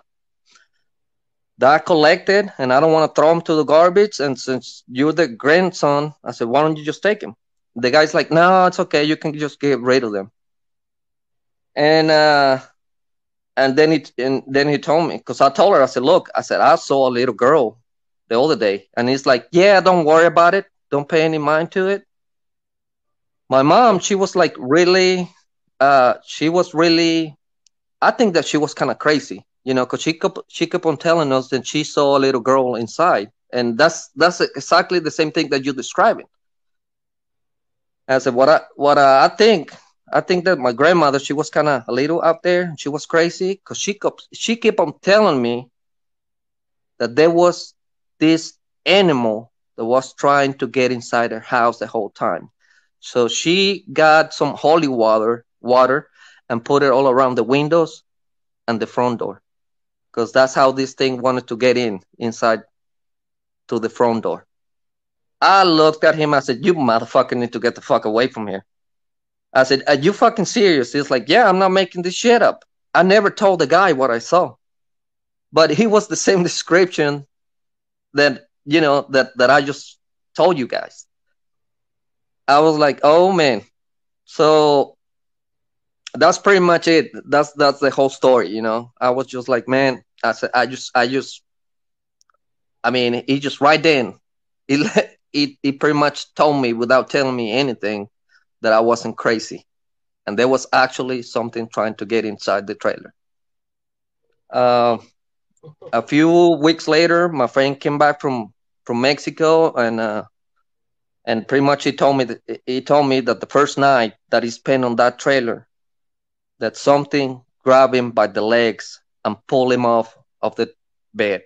that I collected and I don't want to throw them to the garbage. And since you're the grandson, I said, why don't you just take them? The guy's like, no, it's okay. You can just get rid of them. And uh, and then he and then he told me because I told her, I said, look, I said I saw a little girl the other day, and he's like, yeah, don't worry about it. Don't pay any mind to it. My mom, she was like really, uh, she was really, I think that she was kind of crazy you know, because she kept she kept on telling us that she saw a little girl inside, and that's that's exactly the same thing that you're describing. I said, what I what I think, I think that my grandmother she was kind of a little out there. She was crazy because she kept she kept on telling me that there was this animal that was trying to get inside her house the whole time. So she got some holy water water and put it all around the windows and the front door because that's how this thing wanted to get in inside to the front door. I looked at him. I said, "You motherfucker need to get the fuck away from here." I said, "Are you fucking serious?" He's like, "Yeah, I'm not making this shit up." I never told the guy what I saw, but he was the same [laughs] description that you know that that I just told you guys. I was like, "Oh man," so that's pretty much it. That's that's the whole story, you know. I was just like, man, I said, I just, I just, I mean, he just right then, he [laughs] he he pretty much told me without telling me anything that I wasn't crazy, and there was actually something trying to get inside the trailer. Uh, a few weeks later, my friend came back from from Mexico, and uh, and pretty much he told me that he told me that the first night that he spent on that trailer that something grabbed him by the legs and pulled him off of the bed.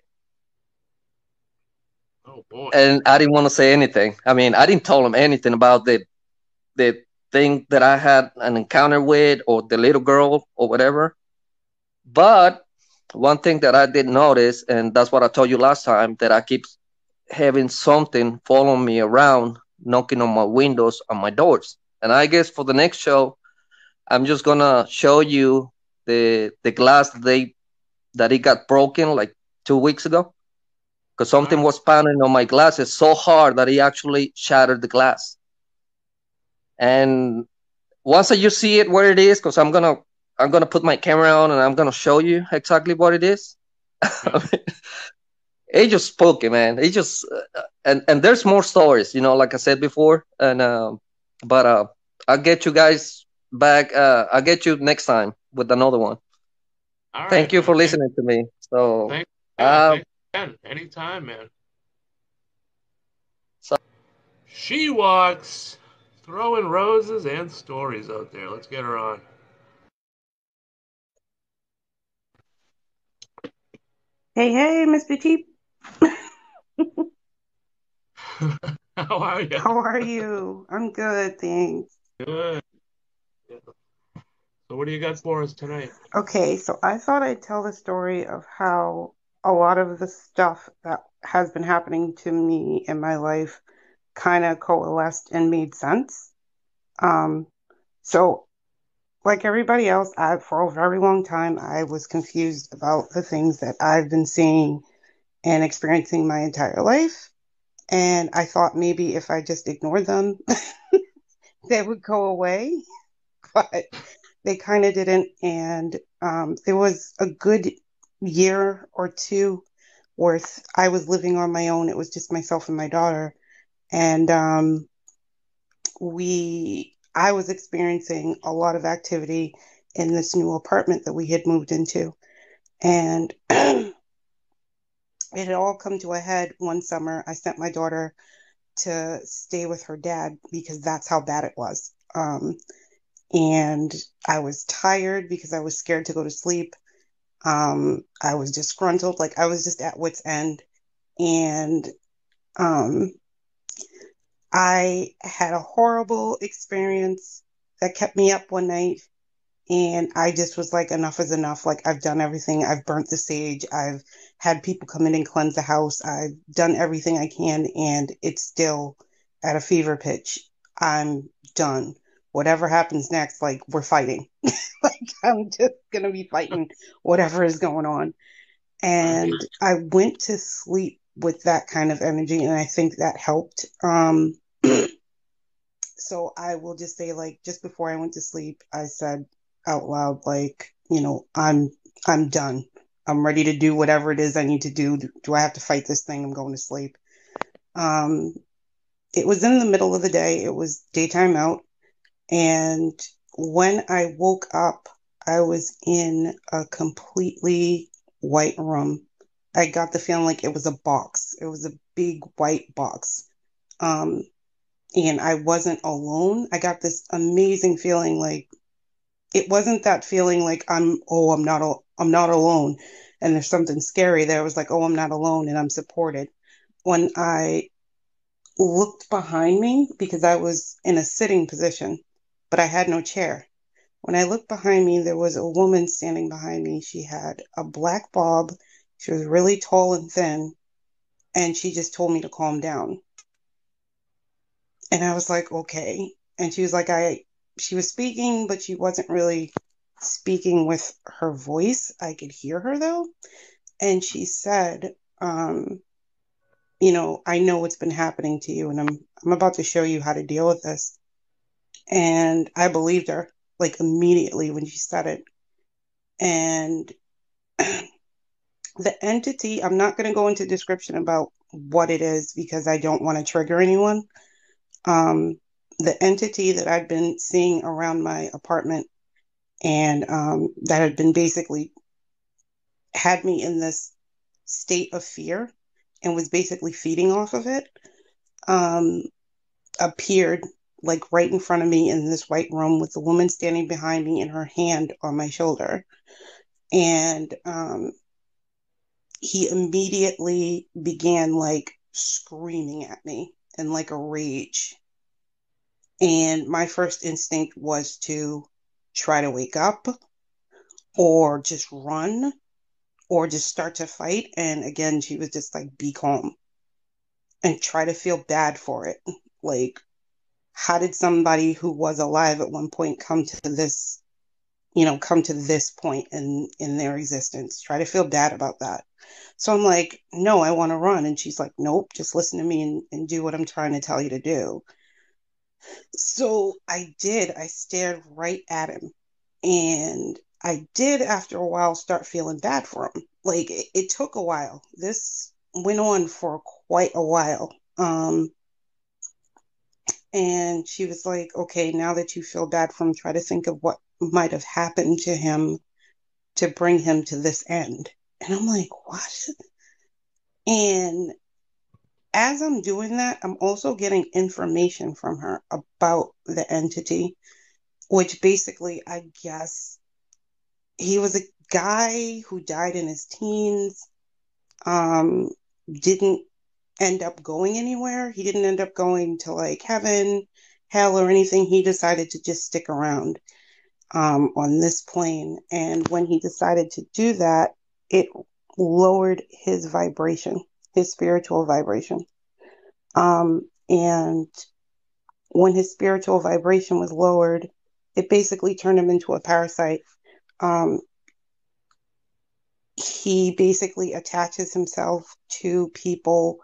Oh boy! And I didn't want to say anything. I mean, I didn't tell him anything about the the thing that I had an encounter with, or the little girl, or whatever. But one thing that I did notice, and that's what I told you last time, that I keep having something following me around, knocking on my windows and my doors. And I guess for the next show, I'm just gonna show you the the glass that they that it got broken like two weeks ago because something mm. was pounding on my glasses so hard that it actually shattered the glass. and once you see it where it is, because I'm gonna I'm gonna put my camera on and I'm gonna show you exactly what it is. [laughs] it just spooky, man. It just uh, and and there's more stories, you know, like I said before, and um, but uh, I'll get you guys back. Uh, I'll get you next time with another one. Thank you for listening to me. So, Thank, yeah, um, anytime, man. So, she walks throwing roses and stories out there. Let's get her on. Hey, hey, Mr. Cheap. [laughs] How are you? How are you? I'm good, thanks. Good. So, what do you got for us tonight? Okay, so I thought I'd tell the story of how a lot of the stuff that has been happening to me in my life kind of coalesced and made sense. Um, so, like everybody else, I for a very long time I was confused about the things that I've been seeing and experiencing my entire life. And I thought maybe if I just ignored them, [laughs] they would go away. [laughs] But they kind of didn't. And um, there was a good year or two worth I was living on my own. It was just myself and my daughter. And um, we, I was experiencing a lot of activity in this new apartment that we had moved into. And [clears throat] it had all come to a head one summer. I sent my daughter to stay with her dad because that's how bad it was. Um, and I was tired because I was scared to go to sleep. Um, I was disgruntled, like I was just at wit's end. And um, I had a horrible experience that kept me up one night. And I just was like, enough is enough. Like, I've done everything. I've burnt the sage. I've had people come in and cleanse the house. I've done everything I can, and it's still at a fever pitch. I'm done whatever happens next, like we're fighting. [laughs] like I'm just gonna be fighting whatever is going on. And I went to sleep with that kind of energy, and I think that helped. Um, [clears throat] so I will just say, like, just before I went to sleep, I said out loud, like, you know, I'm I'm done. I'm ready to do whatever it is I need to do. Do I have to fight this thing? I'm going to sleep. Um, it was in the middle of the day. It was daytime out. And when I woke up, I was in a completely white room. I got the feeling like it was a box. It was a big white box. Um, and I wasn't alone. I got this amazing feeling like it wasn't that feeling like I'm oh I'm not I'm not alone and there's something scary there. It was like oh I'm not alone and I'm supported. When I looked behind me because I was in a sitting position but I had no chair. When I looked behind me, there was a woman standing behind me. She had a black bob. She was really tall and thin. And she just told me to calm down. And I was like, okay. And she was like, I, she was speaking, but she wasn't really speaking with her voice. I could hear her though. And she said, um, you know, I know what's been happening to you, and I'm I'm about to show you how to deal with this. And I believed her like immediately when she said it. And the entity, I'm not going to go into description about what it is because I don't want to trigger anyone. Um, the entity that I'd been seeing around my apartment and um, that had been basically had me in this state of fear and was basically feeding off of it um, appeared like right in front of me in this white room with the woman standing behind me and her hand on my shoulder. And um, he immediately began like screaming at me in like a rage. And my first instinct was to try to wake up or just run or just start to fight. And again, she was just like, be calm and try to feel bad for it. Like, how did somebody who was alive at one point come to this you know come to this point in in their existence try to feel bad about that so i'm like no i want to run and she's like nope just listen to me and, and do what i'm trying to tell you to do So I did. I stared right at him. And I did, after a while, start feeling bad for him. Like, it, it took a while. This went on for quite a while. Um, and she was like, okay, now that you feel bad for him, try to think of what might have happened to him to bring him to this end. And I'm like, what? And as I'm doing that, I'm also getting information from her about the entity, which basically, I guess, he was a guy who died in his teens, um, didn't end up going anywhere. He didn't end up going to like heaven, hell, or anything. He decided to just stick around um, on this plane. And when he decided to do that, it lowered his vibration, his spiritual vibration. Um, and when his spiritual vibration was lowered, it basically turned him into a parasite. Um, he basically attaches himself to people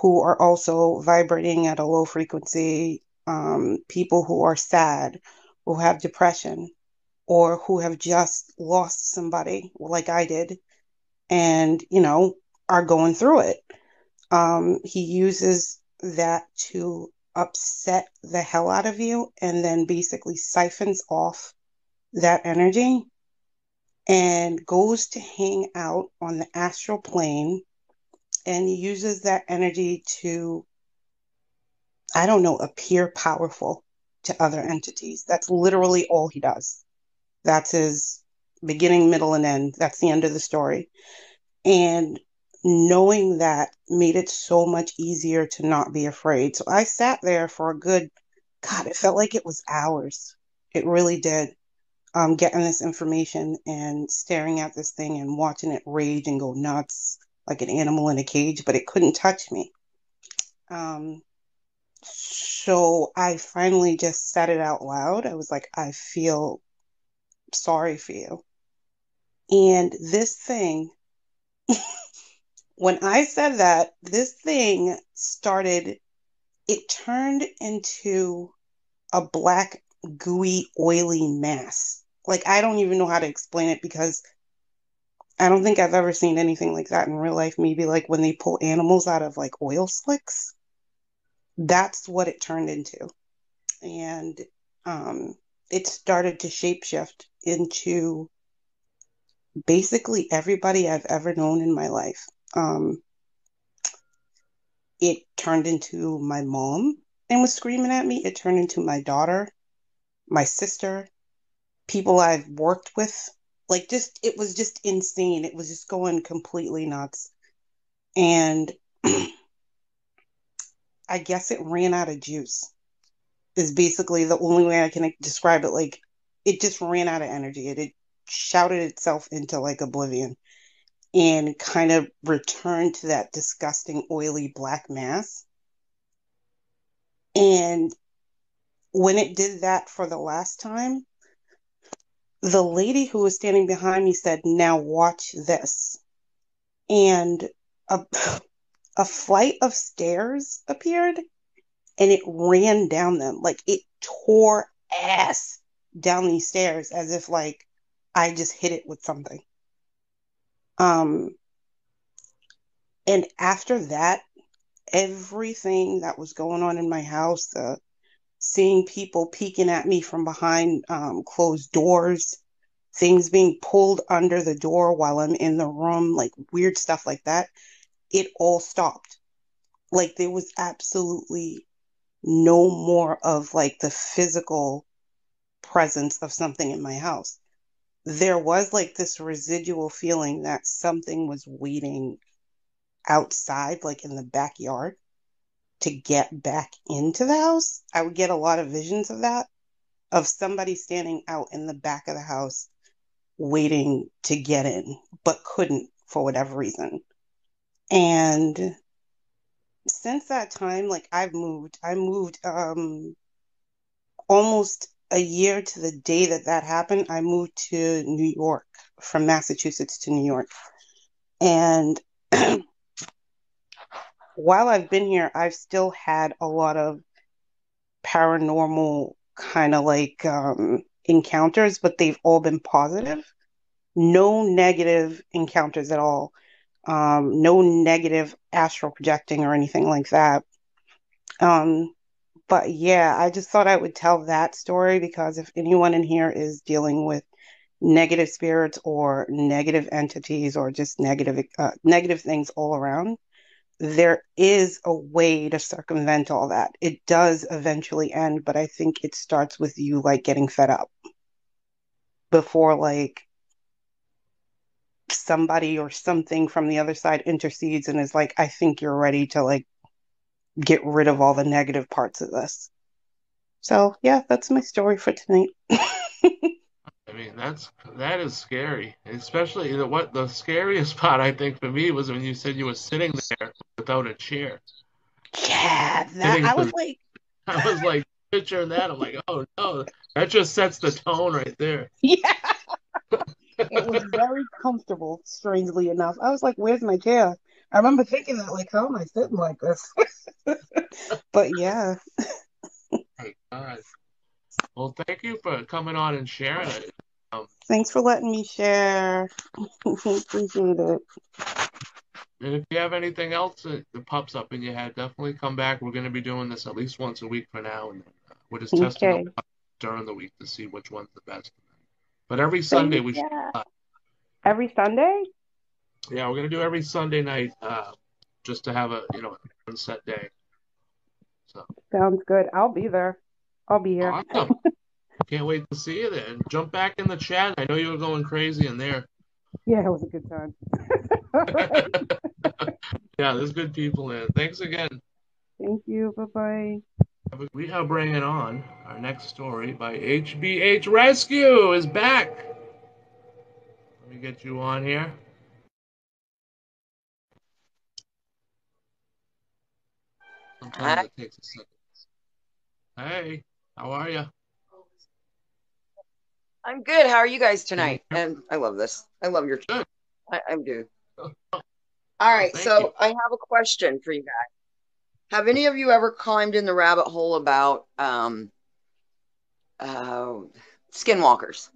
who are also vibrating at a low frequency, um, people who are sad, who have depression, or who have just lost somebody, like I did, and, you know, are going through it. Um, he uses that to upset the hell out of you and then basically siphons off that energy and goes to hang out on the astral plane and uses that energy to, I don't know, appear powerful to other entities. That's literally all he does. That's his beginning, middle, and end. That's the end of the story. And knowing that made it so much easier to not be afraid. So I sat there for a good, God, it felt like it was hours. It really did. Um, getting this information and staring at this thing and watching it rage and go nuts like an animal in a cage, but it couldn't touch me. Um, so I finally just said it out loud. I was like, I feel sorry for you. And this thing, [laughs] when I said that, this thing started, it turned into a black, gooey, oily mass. Like, I don't even know how to explain it because I don't think I've ever seen anything like that in real life. Maybe like when they pull animals out of like oil slicks. That's what it turned into. And um, it started to shapeshift into basically everybody I've ever known in my life. Um, it turned into my mom and was screaming at me. It turned into my daughter, my sister, people I've worked with like just it was just insane it was just going completely nuts and [clears throat] i guess it ran out of juice is basically the only way i can describe it. Like it just ran out of energy. It, it shouted itself into like oblivion and kind of returned to that disgusting oily black mass. And when it did that for the last time the lady who was standing behind me said, Now watch this. And a, a flight of stairs appeared and it ran down them. Like it tore ass down these stairs as if like I just hit it with something. Um and after that, everything that was going on in my house, the seeing people peeking at me from behind um, closed doors, things being pulled under the door while I'm in the room, like weird stuff like that. It all stopped. Like there was absolutely no more of like the physical presence of something in my house. There was like this residual feeling that something was waiting outside, like in the backyard to get back into the house. I would get a lot of visions of that, of somebody standing out in the back of the house waiting to get in, but couldn't for whatever reason. And since that time, like I've moved, I moved um almost a year to the day that that happened. I moved to New York from Massachusetts to New York. And [clears throat] while I've been here, I've still had a lot of paranormal kind of like um, encounters, but they've all been positive. No negative encounters at all. Um, no negative astral projecting or anything like that. Um, but yeah, I just thought I would tell that story because if anyone in here is dealing with negative spirits or negative entities or just negative uh, negative things all around, there is a way to circumvent all that. It does eventually end, but I think it starts with you like getting fed up before like somebody or something from the other side intercedes and is like, I think you're ready to like get rid of all the negative parts of this. So yeah, that's my story for tonight. [laughs] I mean, that's that is scary, especially the what the scariest [laughs] part I think for me was when you said you were sitting there without a chair. Yeah, that, I was like, [laughs] I was like picturing that. I'm like, oh no, that just sets the tone right there. Yeah, it was very comfortable. Strangely enough, I was like, "Where's my chair?" I remember thinking that, like, how am I sitting like this? [laughs] but yeah. Hey, God. Well, thank you for coming on and sharing it. Um, Thanks for letting me share. [laughs] Appreciate it. And if you have anything else that, that pops up in your head, definitely come back. We're going to be doing this at least once a week for now, and uh, we're just testing Okay. them during the week to see which one's the best. But every Sunday we should, Yeah. Every Sunday? yeah, we're going to do every Sunday night, uh, just to have a you know a set day. So Sounds good. I'll be there. I'll be here. awesome! [laughs] Can't wait to see you there. And jump back in the chat. I know you were going crazy in there. Yeah, it was a good time. [laughs] Yeah, there's good people in. Thanks again. Thank you. Bye bye. We are bringing on our next story by HBH Rescue is back. Let me get you on here. Sometimes Hi. it takes a second. Hey, how are you? I'm good. How are you guys tonight? And I love this. I love your. Good. I, I do. All right. Thank so you. I have a question for you guys. Have any of you ever climbed in the rabbit hole about um, uh, skinwalkers?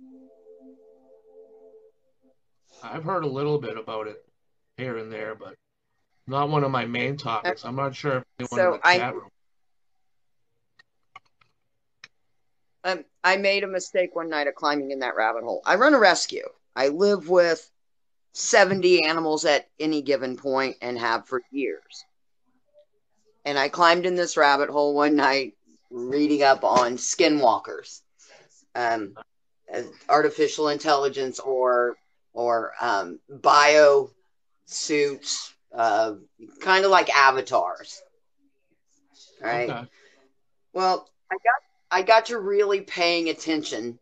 I've heard a little bit about it here and there, but not one of my main topics. I'm not sure if anyone So in the I- chat room. Um, I made a mistake one night of climbing in that rabbit hole. I run a rescue. I live with 70 animals at any given point and have for years. And I climbed in this rabbit hole one night reading up on skinwalkers, um, artificial intelligence or or um, bio suits, uh, kind of like avatars. Right. Okay. Well, I got I got to really paying attention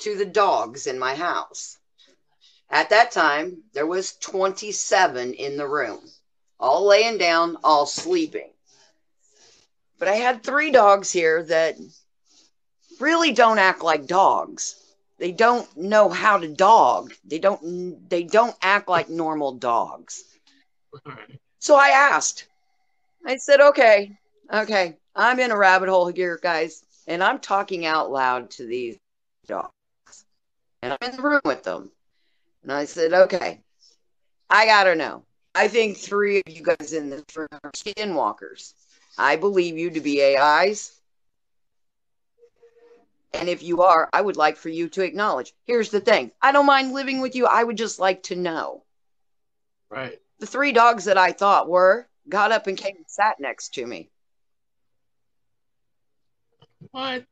to the dogs in my house. At that time, there was 27 in the room, all laying down, all sleeping. But I had three dogs here that really don't act like dogs. They don't know how to dog. They don't they don't act like normal dogs. So I asked. I said, okay, okay, I'm in a rabbit hole here, guys, and I'm talking out loud to these dogs. And I'm in the room with them. And I said, okay, I gotta know. I think three of you guys in this room are skinwalkers. I believe you to be AIs. And if you are, I would like for you to acknowledge. Here's the thing I don't mind living with you. I would just like to know Right. the three dogs that I thought were got up and came and sat next to me. What?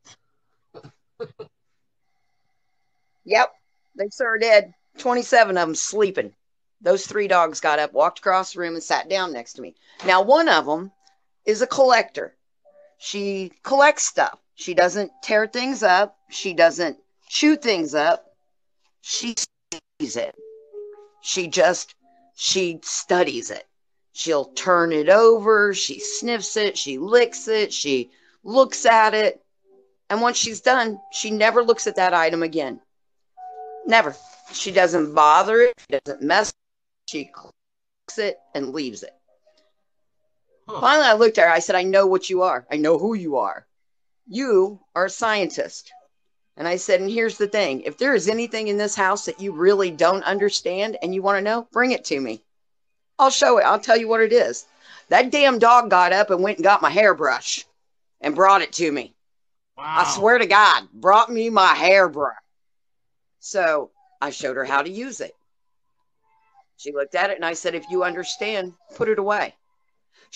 Yep, they sure did. 27 of them sleeping. Those three dogs got up, walked across the room, and sat down next to me. Now, one of them is a collector. She collects stuff. She doesn't tear things up, she doesn't chew things up. She sees it. She just she studies it. She'll turn it over, she sniffs it, she licks it, she looks at it. And once she's done, she never looks at that item again. Never. She doesn't bother it, she doesn't mess. It. She clicks it and leaves it. Huh. Finally, I looked at her. I said, I know what you are. I know who you are. You are a scientist. And I said, And here's the thing if there is anything in this house that you really don't understand and you want to know, bring it to me. I'll show it. I'll tell you what it is. That damn dog got up and went and got my hairbrush and brought it to me. Wow. I swear to God, brought me my hairbrush. So I showed her how to use it. She looked at it and I said, If you understand, put it away.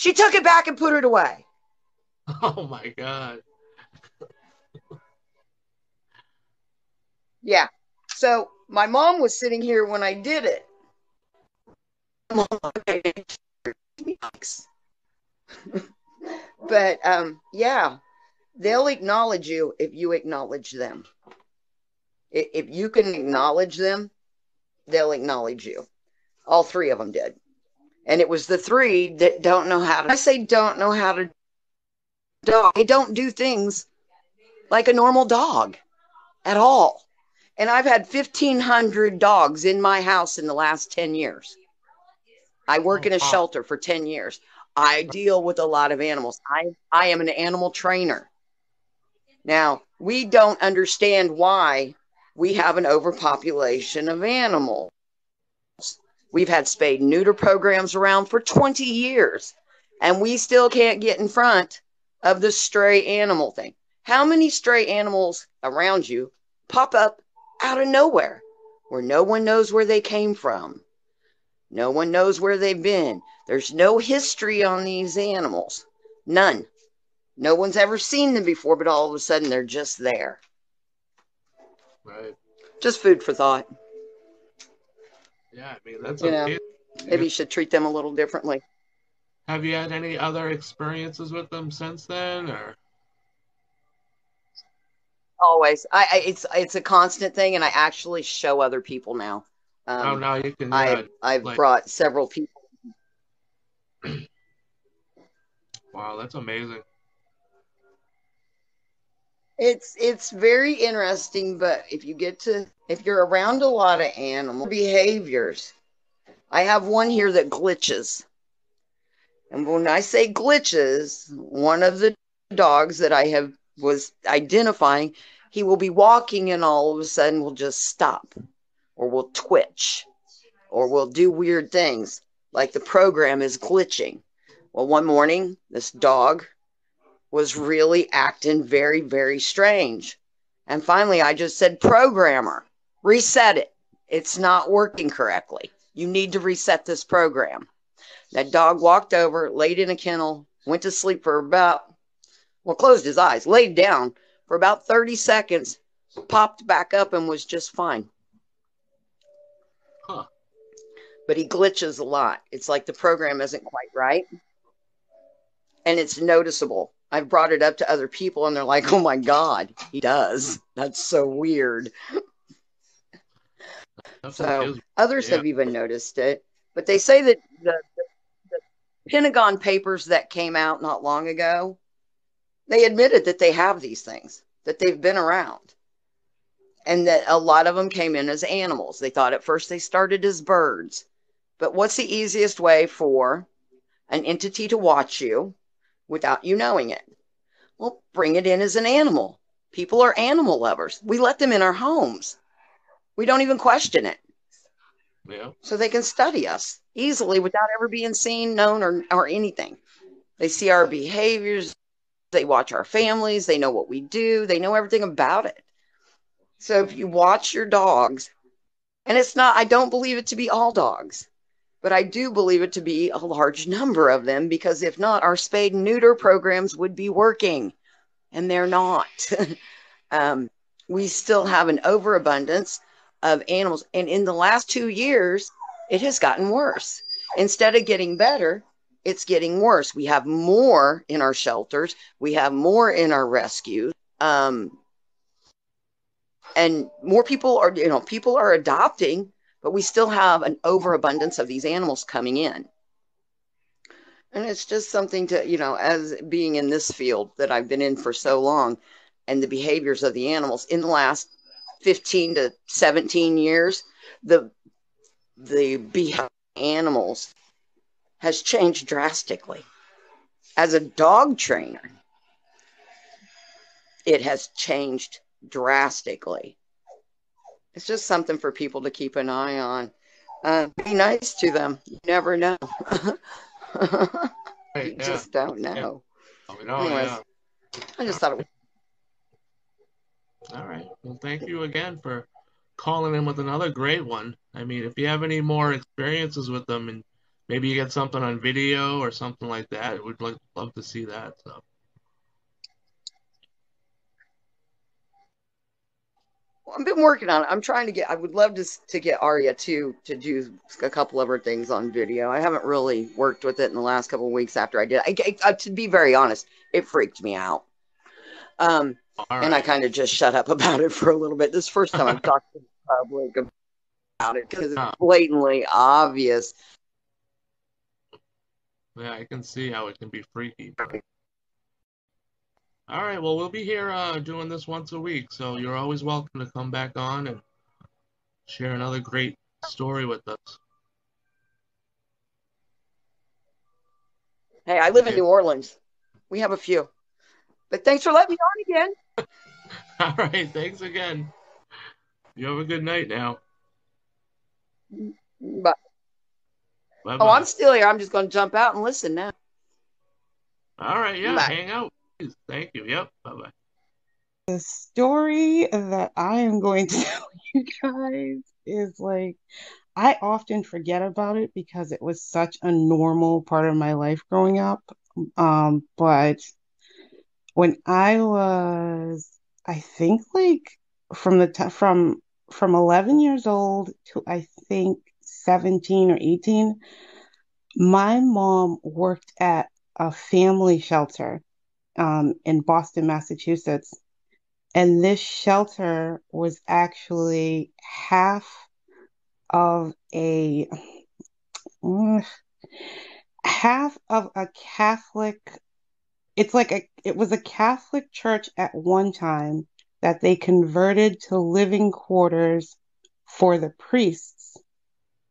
She took it back and put it away. [laughs] Oh my God. Yeah. So my mom was sitting here when I did it. [laughs] but um, yeah, they'll acknowledge you if you acknowledge them. If you can acknowledge them, they'll acknowledge you. All three of them did. And it was the three that don't know how to. I say don't know how to dog. They don't do things like a normal dog at all. And I've had 1,500 dogs in my house in the last 10 years. I work in a oh, shelter for 10 years. I deal with a lot of animals. I, I am an animal trainer. Now, we don't understand why we have an overpopulation of animals. We've had spayed neuter programs around for 20 years, and we still can't get in front of the stray animal thing. How many stray animals around you pop up out of nowhere where no one knows where they came from? No one knows where they've been. There's no history on these animals. None. No one's ever seen them before, but all of a sudden they're just there. Right. Just food for thought. Yeah, I mean that's You okay. know, Maybe you should treat them a little differently. Have you had any other experiences with them since then, or? Always. I, I it's it's a constant thing, and I actually show other people now. Um, oh, now you can. I Uh, I've like- brought several people. [clears throat] wow, that's amazing. It's it's very interesting, but if you get to if you're around a lot of animal behaviors, I have one here that glitches. And when I say glitches, one of the dogs that I have was identifying, he will be walking and all of a sudden will just stop or will twitch or will do weird things like the program is glitching. Well, one morning, this dog was really acting very, very strange. And finally, I just said, Programmer, reset it. It's not working correctly. You need to reset this program. That dog walked over, laid in a kennel, went to sleep for about, well, closed his eyes, laid down for about 30 seconds, popped back up, and was just fine. Huh. But he glitches a lot. It's like the program isn't quite right. And it's noticeable. I've brought it up to other people, and they're like, oh my God, he does. That's so weird. Definitely So others Yeah. have even noticed it, but they say that the, the, the Pentagon papers that came out not long ago, they admitted that they have these things, that they've been around, and that a lot of them came in as animals. They thought at first they started as birds, but what's the easiest way for an entity to watch you without you knowing it? Well, bring it in as an animal. People are animal lovers. We let them in our homes. We don't even question it yeah. so they can study us easily without ever being seen, known, or, or anything. They see our behaviors, they watch our families, they know what we do, they know everything about it. So if you watch your dogs, and it's not, I don't believe it to be all dogs, but I do believe it to be a large number of them because if not, our spayed and neuter programs would be working, and they're not. [laughs] um, we still have an overabundance of animals. And in the last two years, it has gotten worse. Instead of getting better, it's getting worse. We have more in our shelters, we have more in our rescues. Um, and more people are, you know, people are adopting, but we still have an overabundance of these animals coming in. And it's just something to, you know, as being in this field that I've been in for so long and the behaviors of the animals in the last 15 to 17 years, the the behavior of animals has changed drastically. As a dog trainer, it has changed drastically. It's just something for people to keep an eye on. Uh, be nice to them. You never know. [laughs] Right, you yeah. just don't know. Oh, no, Anyways. yeah. I just thought it was All right. Well, thank you again for calling in with another great one. I mean, if you have any more experiences with them and maybe you get something on video or something like that, we'd like love to see that. So Well, I've been working on it. I'm trying to get. I would love to to get Arya too to do a couple of her things on video. I haven't really worked with it in the last couple of weeks after I did. I, I- to be very honest, it freaked me out. Um, all and I kind of just shut up [laughs] about it for a little bit. This first time I've talked to the public about it because it's blatantly obvious. Yeah, I can see how it can be freaky. But... All right. Well, we'll be here uh, doing this once a week, so you're always welcome to come back on and share another great story with us. Hey, I live in New Orleans. We have a few. But thanks for letting me on again. [laughs] All right. Thanks again. You have a good night now. But Bye oh. I'm still here. I'm just going to jump out and listen now. All right. Yeah. Bye. Hang out. please. Thank you. Yep. Bye bye. The story that I am going to [laughs] tell you guys is like, I often forget about it because it was such a normal part of my life growing up. Um, but when I was, I think like from the time from from 11 years old to I think 17 or 18, my mom worked at a family shelter um, in Boston, Massachusetts. And this shelter was actually half of a mm, half of a Catholic. It's like a it was a Catholic church at one time that they converted to living quarters for the priests.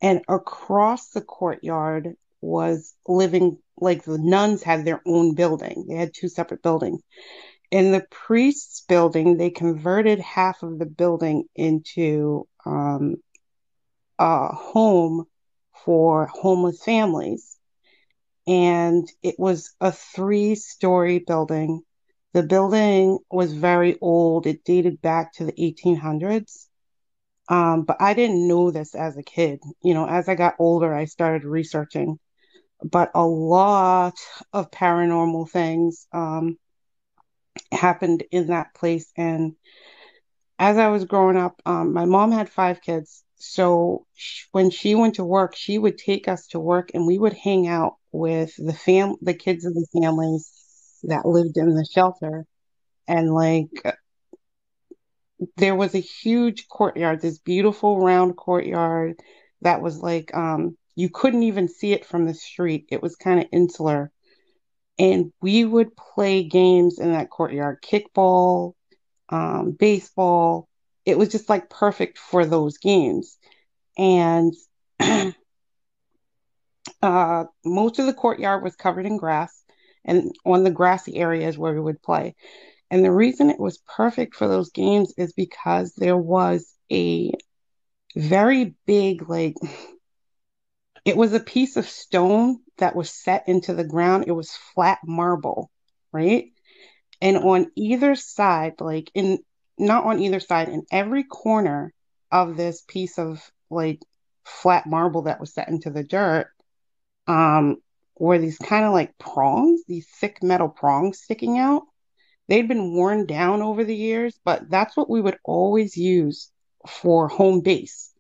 And across the courtyard was living like the nuns had their own building. They had two separate buildings. In the priests' building, they converted half of the building into um, a home for homeless families. And it was a three story building. The building was very old, it dated back to the 1800s. Um, but I didn't know this as a kid. You know, as I got older, I started researching. But a lot of paranormal things um, happened in that place. And as I was growing up, um, my mom had five kids. So sh- when she went to work, she would take us to work and we would hang out with the fam the kids of the families that lived in the shelter. And like there was a huge courtyard, this beautiful round courtyard that was like um you couldn't even see it from the street. It was kind of insular. And we would play games in that courtyard, kickball, um, baseball. It was just like perfect for those games. And [clears throat] uh, most of the courtyard was covered in grass, and on the grassy areas where we would play. And the reason it was perfect for those games is because there was a very big, like, it was a piece of stone that was set into the ground. It was flat marble, right? And on either side, like in not on either side, in every corner of this piece of like flat marble that was set into the dirt, um, were these kind of like prongs, these thick metal prongs sticking out. They'd been worn down over the years, but that's what we would always use for home base.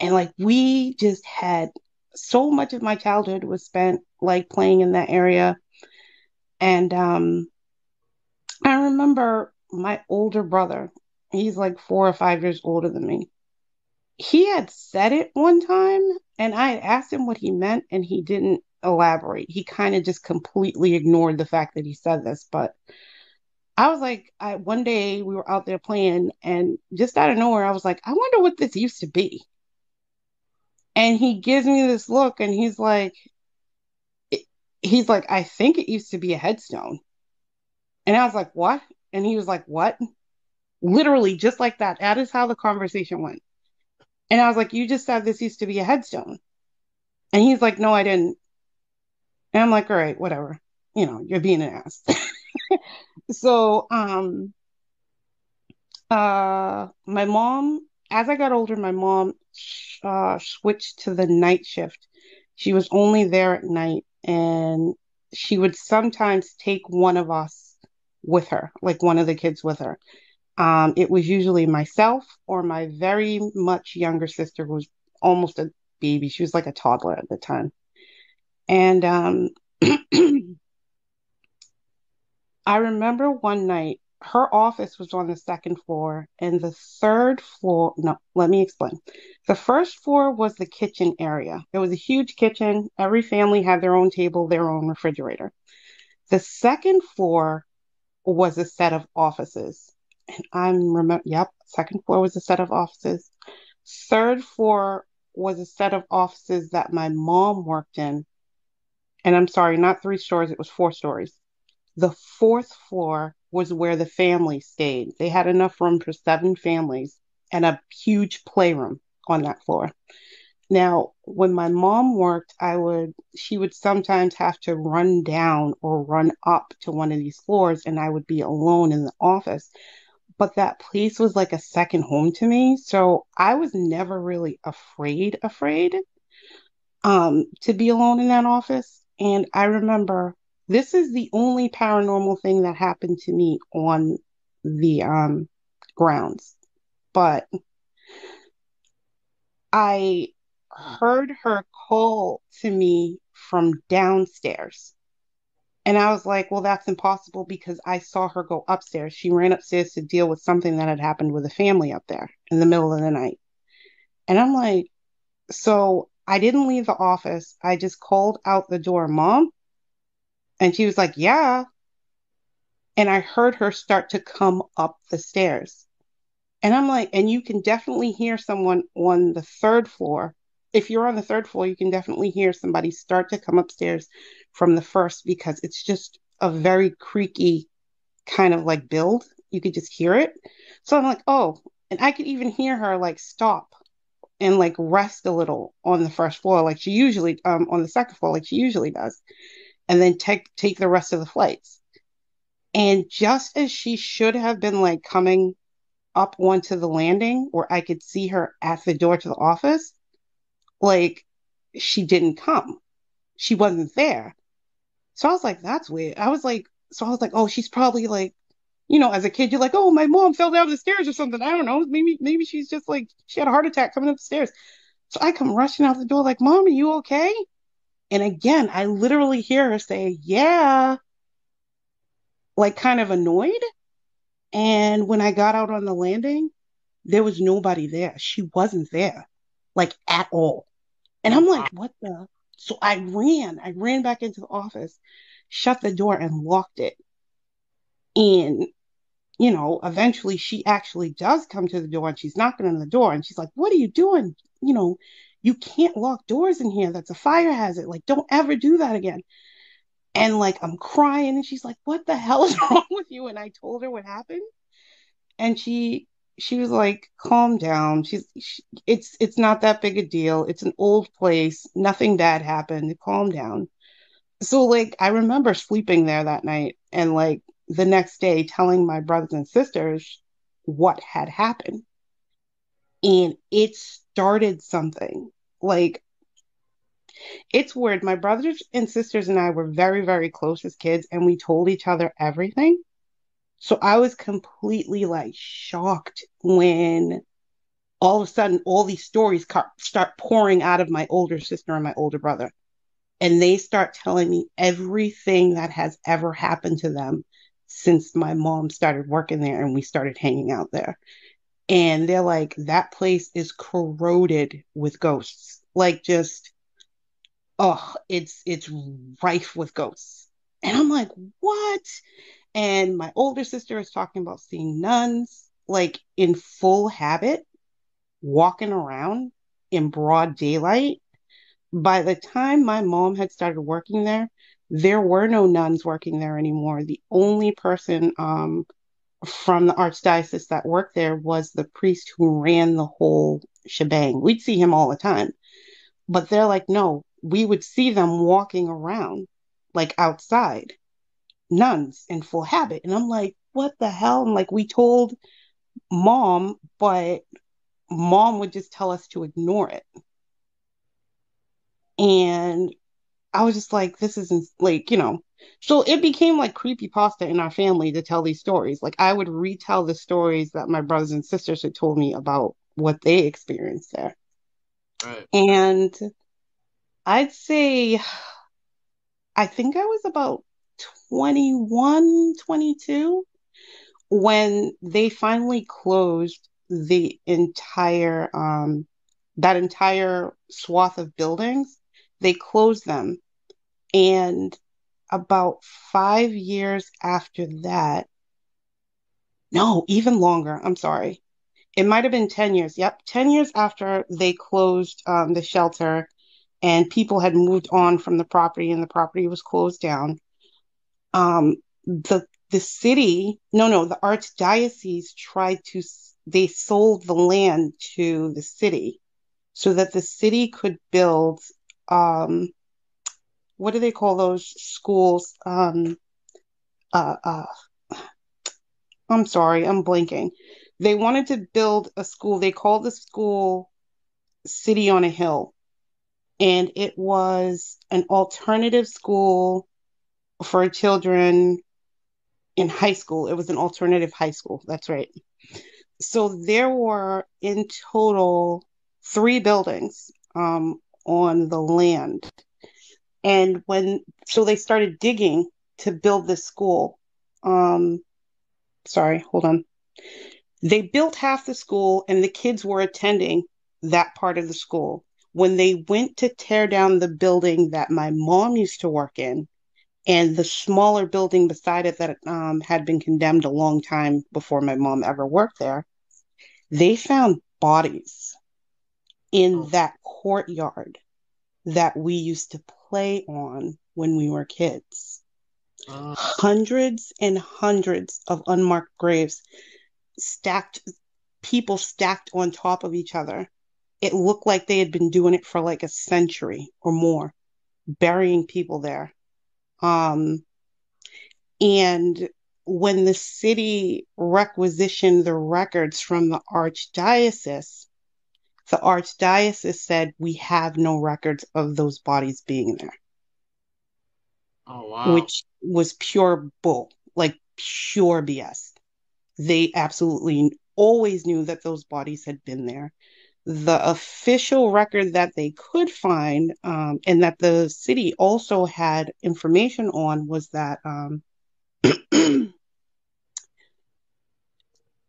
And like we just had so much of my childhood was spent like playing in that area. And um I remember my older brother, he's like four or five years older than me. He had said it one time, and I had asked him what he meant, and he didn't elaborate. He kind of just completely ignored the fact that he said this. But I was like, I one day we were out there playing, and just out of nowhere, I was like, I wonder what this used to be. And he gives me this look, and he's like, he's like, I think it used to be a headstone. And I was like, what? And he was like, What? Literally, just like that. That is how the conversation went. And I was like, You just said this used to be a headstone. And he's like, No, I didn't. And I'm like, All right, whatever. You know, you're being an ass. [laughs] so, um, uh, my mom, as I got older, my mom uh, switched to the night shift. She was only there at night, and she would sometimes take one of us with her, like one of the kids with her. Um, it was usually myself or my very much younger sister, who was almost a baby. She was like a toddler at the time. And um, [clears throat] I remember one night her office was on the second floor and the third floor no let me explain. The first floor was the kitchen area. It was a huge kitchen. Every family had their own table their own refrigerator. The second floor was a set of offices and i'm remember yep second floor was a set of offices third floor was a set of offices that my mom worked in and i'm sorry not three stories it was four stories the fourth floor was where the family stayed. They had enough room for seven families and a huge playroom on that floor. Now, when my mom worked, I would she would sometimes have to run down or run up to one of these floors and I would be alone in the office. But that place was like a second home to me, so I was never really afraid afraid um to be alone in that office. And I remember this is the only paranormal thing that happened to me on the um, grounds. But I heard her call to me from downstairs. And I was like, well, that's impossible because I saw her go upstairs. She ran upstairs to deal with something that had happened with a family up there in the middle of the night. And I'm like, so I didn't leave the office. I just called out the door, Mom, and she was like, Yeah. And I heard her start to come up the stairs. And I'm like, and you can definitely hear someone on the third floor. If you're on the third floor, you can definitely hear somebody start to come upstairs from the first because it's just a very creaky kind of like build. You could just hear it. So I'm like, oh, and I could even hear her like stop and like rest a little on the first floor, like she usually um on the second floor, like she usually does and then take take the rest of the flights. And just as she should have been like coming up onto the landing where I could see her at the door to the office, like she didn't come. She wasn't there. So I was like, that's weird. I was like, so I was like, oh, she's probably like, you know, as a kid, you're like, oh, my mom fell down the stairs or something. I don't know. Maybe, maybe she's just like, she had a heart attack coming up the stairs. So I come rushing out the door, like, mom, are you okay? And again, I literally hear her say, Yeah, like kind of annoyed. And when I got out on the landing, there was nobody there. She wasn't there, like at all. And I'm like, What the? So I ran, I ran back into the office, shut the door, and locked it. And, you know, eventually she actually does come to the door and she's knocking on the door and she's like, What are you doing? You know, you can't lock doors in here. That's a fire hazard. Like, don't ever do that again. And like, I'm crying, and she's like, What the hell is [laughs] wrong with you? And I told her what happened. And she, she was like, calm down. She's, she, it's, it's not that big a deal. It's an old place. Nothing bad happened. Calm down. So, like, I remember sleeping there that night and like the next day telling my brothers and sisters what had happened. And it started something like it's weird. My brothers and sisters and I were very, very close as kids, and we told each other everything. So I was completely like shocked when all of a sudden all these stories start pouring out of my older sister and my older brother. And they start telling me everything that has ever happened to them since my mom started working there and we started hanging out there. And they're like that place is corroded with ghosts. Like just oh it's it's rife with ghosts. And i'm like what and my older sister is talking about seeing nuns like in full habit walking around in broad daylight by the time my mom had started working there there were no nuns working there anymore the only person um from the archdiocese that worked there was the priest who ran the whole shebang. We'd see him all the time. But they're like, no, we would see them walking around like outside, nuns in full habit. And I'm like, what the hell? And like, we told mom, but mom would just tell us to ignore it. And I was just like, this isn't like, you know. So it became like creepy pasta in our family to tell these stories. Like I would retell the stories that my brothers and sisters had told me about what they experienced there. Right. And I'd say I think I was about 21, 22 when they finally closed the entire um that entire swath of buildings they closed them. And about five years after that no even longer i'm sorry. It might have been 10 years yep 10 years after they closed um, the shelter and people had moved on from the property and the property was closed down um, the the city no no the archdiocese tried to they sold the land to the city so that the city could build um what do they call those schools? Um uh uh I'm sorry I'm blinking they wanted to build a school they called the school city on a hill. And it was an alternative school for children in high school. It was an alternative high school. That's right. So there were in total three buildings um, on the land. And when, so they started digging to build this school. Um, sorry, hold on. They built half the school and the kids were attending that part of the school. When they went to tear down the building that my mom used to work in, and the smaller building beside it that um, had been condemned a long time before my mom ever worked there, they found bodies in Oh. that courtyard that we used to play on when we were kids. Uh, Hundreds and hundreds of unmarked graves stacked, people stacked on top of each other. It looked like they had been doing it for like a century or more, burying people there. Um, and when the city requisitioned the records from the archdiocese, the archdiocese said, We have no records of those bodies being there, oh wow. which was pure bull, like pure BS. They absolutely always knew that those bodies had been there. The official record that they could find, um, and that the city also had information on, was that um, [clears throat]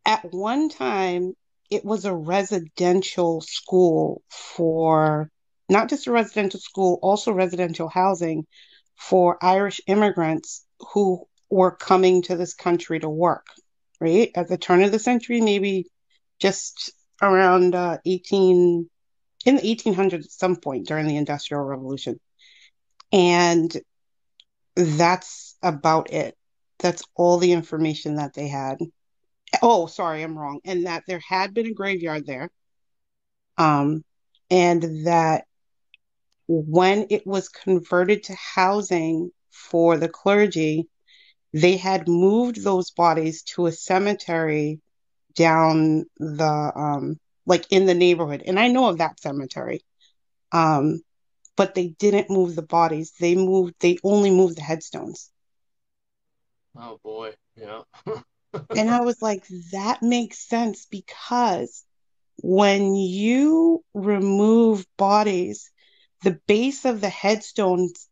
at one time it was a residential school for not just a residential school, also residential housing for Irish immigrants who were coming to this country to work, right? At the turn of the century, maybe just around uh, 18, in the 1800s at some point during the Industrial Revolution. And that's about it. That's all the information that they had. Oh, sorry, I'm wrong. And that there had been a graveyard there. Um, and that when it was converted to housing for the clergy, they had moved those bodies to a cemetery down the um like in the neighborhood. And I know of that cemetery. Um, but they didn't move the bodies. They moved they only moved the headstones. Oh boy. Yeah. [laughs] And I was like, that makes sense because when you remove bodies, the base of the headstones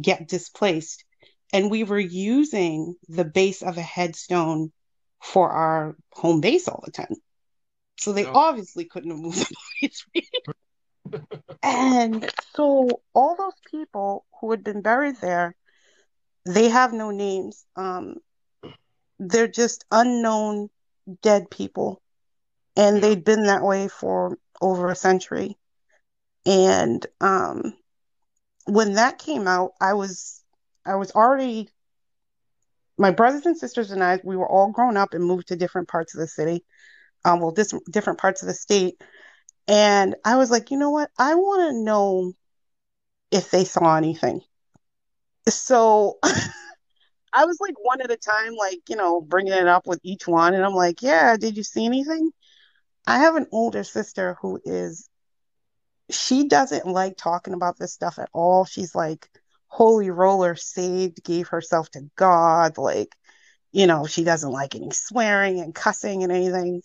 get displaced. And we were using the base of a headstone for our home base all the time. So they Yeah. obviously couldn't have moved [laughs] the bodies. [laughs] and so all those people who had been buried there, they have no names. Um, they're just unknown dead people. And they'd been that way for over a century. And um, when that came out, I was I was already my brothers and sisters and I, we were all grown up and moved to different parts of the city, um, well, dis- different parts of the state. And I was like, you know what? I want to know if they saw anything. So [laughs] I was like one at a time, like, you know, bringing it up with each one. And I'm like, yeah, did you see anything? I have an older sister who is, she doesn't like talking about this stuff at all. She's like, holy roller saved, gave herself to God. Like, you know, she doesn't like any swearing and cussing and anything.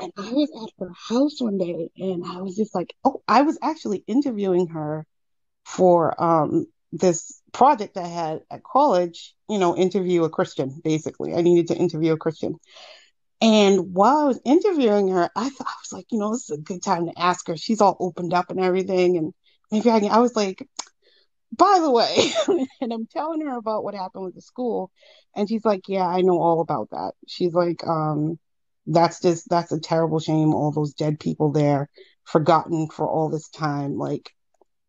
And I was at her house one day and I was just like, oh, I was actually interviewing her for um this project I had at college, you know, interview a Christian, basically. I needed to interview a Christian. And while I was interviewing her, I thought I was like, you know, this is a good time to ask her. She's all opened up and everything. And maybe I can, I was like, by the way, [laughs] and I'm telling her about what happened with the school. And she's like, Yeah, I know all about that. She's like, um, that's just that's a terrible shame, all those dead people there, forgotten for all this time. Like,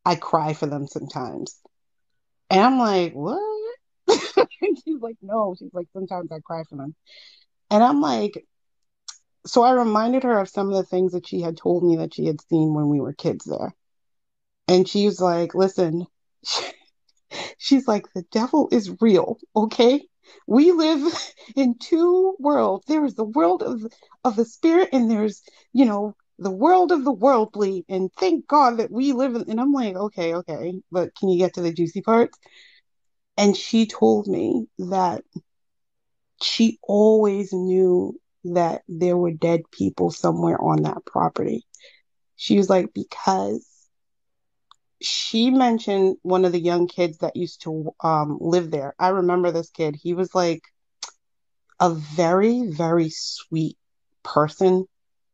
I cry for them sometimes. And I'm like, What? [laughs] she's like, No. She's like, sometimes I cry for them. And I'm like, so I reminded her of some of the things that she had told me that she had seen when we were kids there. And she was like, listen, [laughs] she's like, the devil is real, okay? We live [laughs] in two worlds. There is the world of of the spirit, and there's, you know, the world of the worldly. And thank God that we live in. And I'm like, okay, okay, but can you get to the juicy parts? And she told me that she always knew that there were dead people somewhere on that property. She was like, because she mentioned one of the young kids that used to um, live there. I remember this kid. He was like a very, very sweet person.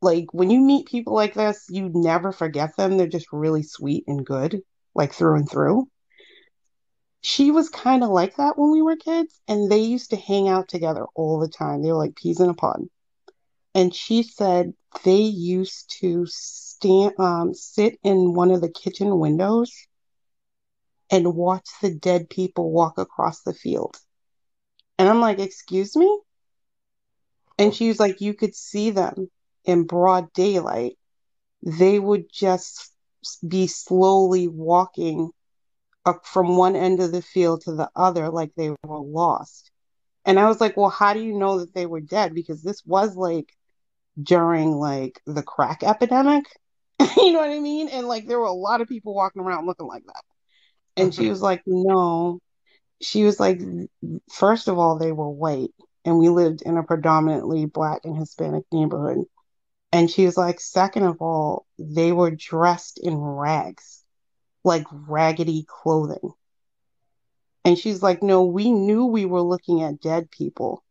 Like when you meet people like this, you never forget them. They're just really sweet and good, like through and through. She was kind of like that when we were kids, and they used to hang out together all the time. They were like peas in a pod. And she said they used to stand, um, sit in one of the kitchen windows and watch the dead people walk across the field. And I'm like, excuse me? And she was like, you could see them in broad daylight. They would just be slowly walking up from one end of the field to the other like they were lost. And I was like, well, how do you know that they were dead? Because this was like during like the crack epidemic. [laughs] you know what I mean? And like there were a lot of people walking around looking like that. And she was like, no. She was like, first of all, they were white and we lived in a predominantly black and Hispanic neighborhood. And she was like, second of all, they were dressed in rags, like raggedy clothing. And she's like, no, we knew we were looking at dead people,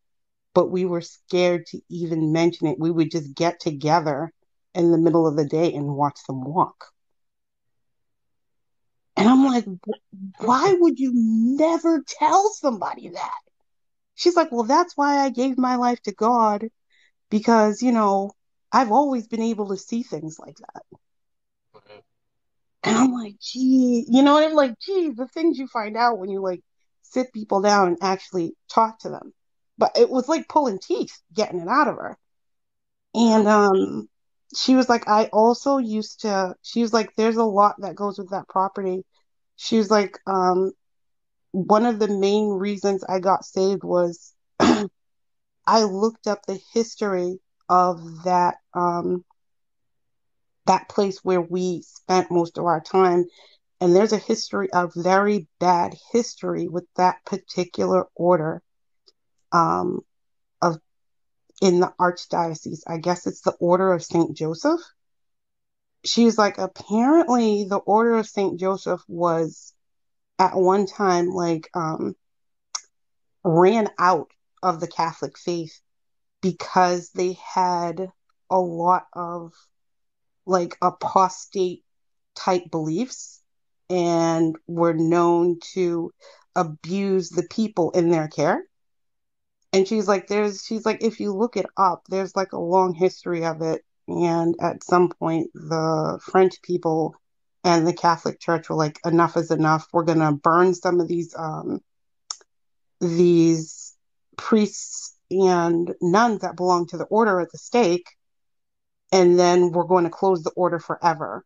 but we were scared to even mention it. We would just get together in the middle of the day and watch them walk. And I'm like, why would you never tell somebody that? She's like, well, that's why I gave my life to God because, you know, I've always been able to see things like that. And I'm like, gee, you know, I'm like, gee, the things you find out when you like sit people down and actually talk to them. But it was like pulling teeth getting it out of her. And um she was like, I also used to, she was like, there's a lot that goes with that property. She was like, um, one of the main reasons I got saved was [clears throat] I looked up the history of that, um, that place where we spent most of our time. And there's a history, a very bad history with that particular order um, in the archdiocese. I guess it's the Order of St. Joseph. She was like, apparently, the Order of St. Joseph was at one time like um, ran out of the Catholic faith because they had a lot of like apostate type beliefs and were known to abuse the people in their care and she's like there's she's like if you look it up there's like a long history of it. And at some point the french people and the catholic church were like enough is enough. We're going to burn some of these um these priests and nuns that belong to the order at the stake, and then we're going to close the order forever.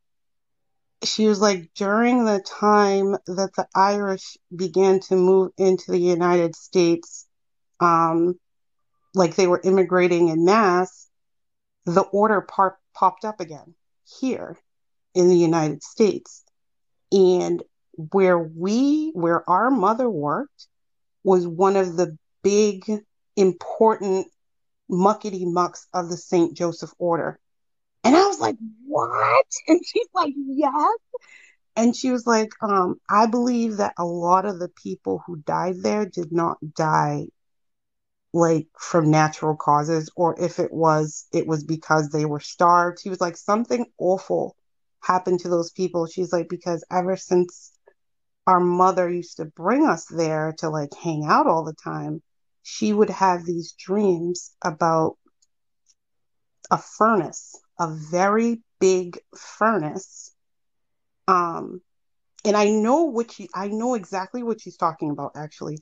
She was like, during the time that the Irish began to move into the United States, um, like they were immigrating in mass, the order par- popped up again here in the United States. And where we, where our mother worked, was one of the big, important muckety mucks of the St. Joseph Order. And I was like, what? [laughs] And she's like, yes. And she was like, um, I believe that a lot of the people who died there did not die like from natural causes, or if it was, it was because they were starved. She was like, something awful happened to those people. She's like, because ever since our mother used to bring us there to like hang out all the time, she would have these dreams about a furnace, a very big furnace. Um, and I know what she, I know exactly what she's talking about actually,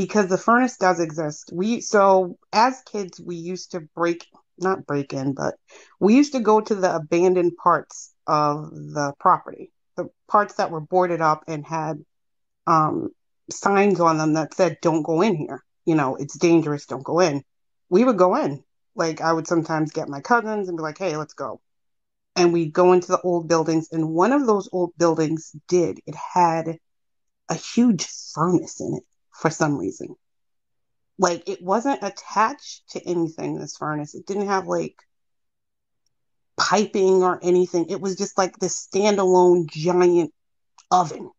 because the furnace does exist. We, so as kids, we used to break, not break in, but we used to go to the abandoned parts of the property, the parts that were boarded up and had um, signs on them that said, don't go in here. You know, it's dangerous, don't go in. We would go in. Like, I would sometimes get my cousins and be like, hey, let's go. And we'd go into the old buildings. And one of those old buildings did, it had a huge furnace in it for some reason. Like, it wasn't attached to anything, this furnace. It didn't have like piping or anything. It was just like this standalone giant oven.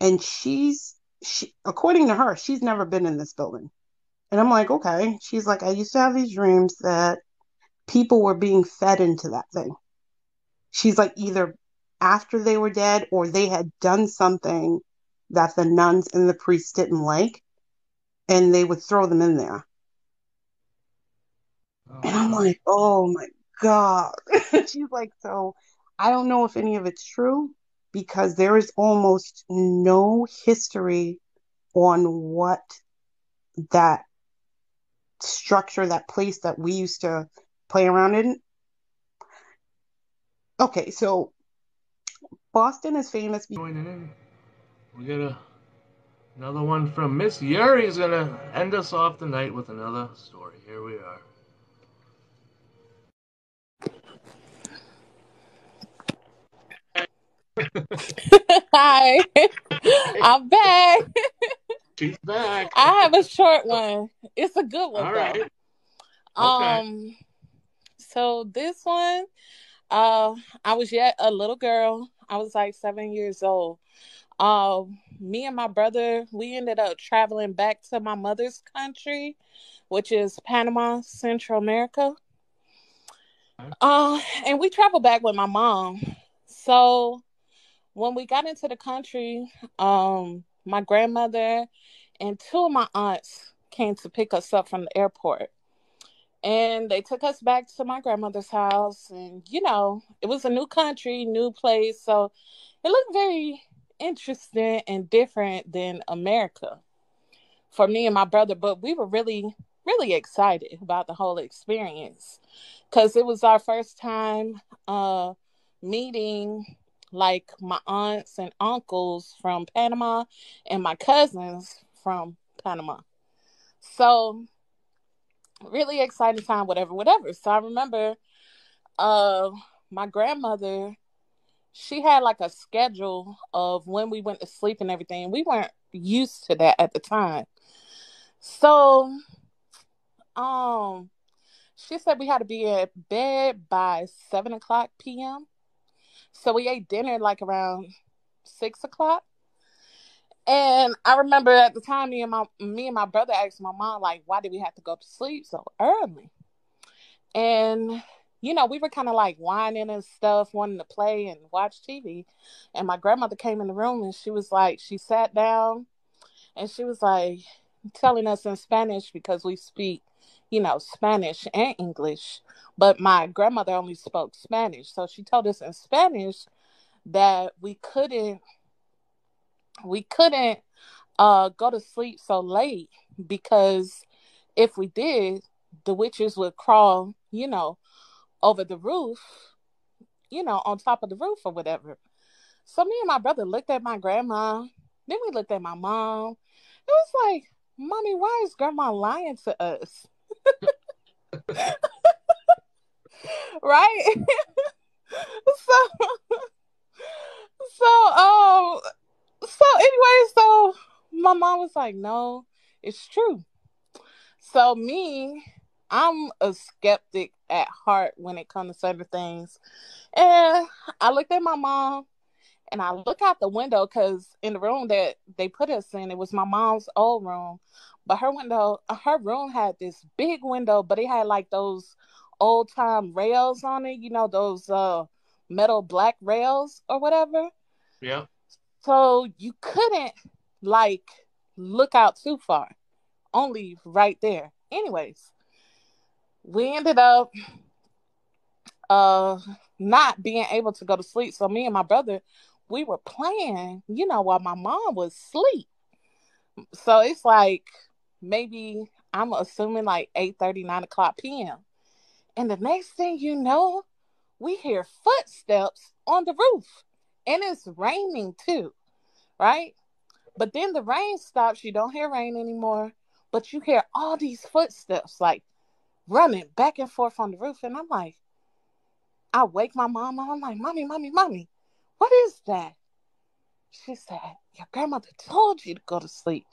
And she's she according to her, she's never been in this building. And I'm like, okay. She's like, I used to have these dreams that people were being fed into that thing. She's like, either after they were dead or they had done something that the nuns and the priests didn't like, and they would throw them in there. Oh. And I'm oh. like, oh my God. [laughs] She's like, so I don't know if any of it's true because there is almost no history on what that structure, that place that we used to play around in. Okay, so Boston is famous. In. We got a, another one from Miss Yuri is going to end us off the night with another story. Here we are. [laughs] Hi, [laughs] I'm back. She's back. I have a short one. It's a good one All though. right. Um, so this one, uh, I was yet a little girl. I was like seven years old. Uh, me and my brother, we ended up traveling back to my mother's country, which is Panama, Central America. Uh, and we traveled back with my mom. So when we got into the country, um, my grandmother and two of my aunts came to pick us up from the airport. And they took us back to my grandmother's house. And, you know, it was a new country, new place. So it looked very interesting and different than America for me and my brother. But we were really, really excited about the whole experience because it was our first time uh, meeting like my aunts and uncles from Panama and my cousins from Panama. So really exciting time, whatever, whatever. So I remember uh my grandmother, she had like a schedule of when we went to sleep and everything. We weren't used to that at the time. So um she said we had to be in bed by seven o'clock PM. So we ate dinner like around six o'clock. And I remember at the time me and my me and my brother asked my mom, like, why did we have to go to sleep so early? And you know, we were kind of like whining and stuff, wanting to play and watch TV. And my grandmother came in the room and she was like, she sat down and she was like telling us in Spanish because we speak, you know, Spanish and English but my grandmother only spoke Spanish. So she told us in Spanish that we couldn't we couldn't uh go to sleep so late because if we did, the witches would crawl, you know, over the roof, you know, on top of the roof or whatever. So me and my brother looked at my grandma. Then we looked at my mom. It was like, Mommy, why is grandma lying to us? [laughs] right? [laughs] so so um so anyway, so my mom was like, No, it's true. So me, I'm a skeptic at heart when it comes to certain things. And I looked at my mom and I look out the window because in the room that they put us in, it was my mom's old room. But her window, her room had this big window, but it had like those old time rails on it, you know, those uh metal black rails or whatever. Yeah. So you couldn't like look out too far. Only right there. Anyways, we ended up uh not being able to go to sleep. So me and my brother, we were playing, you know, while my mom was asleep. So it's like maybe I'm assuming like 8 30, 9 o'clock p.m. And the next thing you know, we hear footsteps on the roof. And it's raining too, right? But then the rain stops. You don't hear rain anymore. But you hear all these footsteps like running back and forth on the roof. And I'm like, I wake my mom up. I'm like, Mommy, Mommy, Mommy, what is that? She said, Your grandmother told you to go to sleep.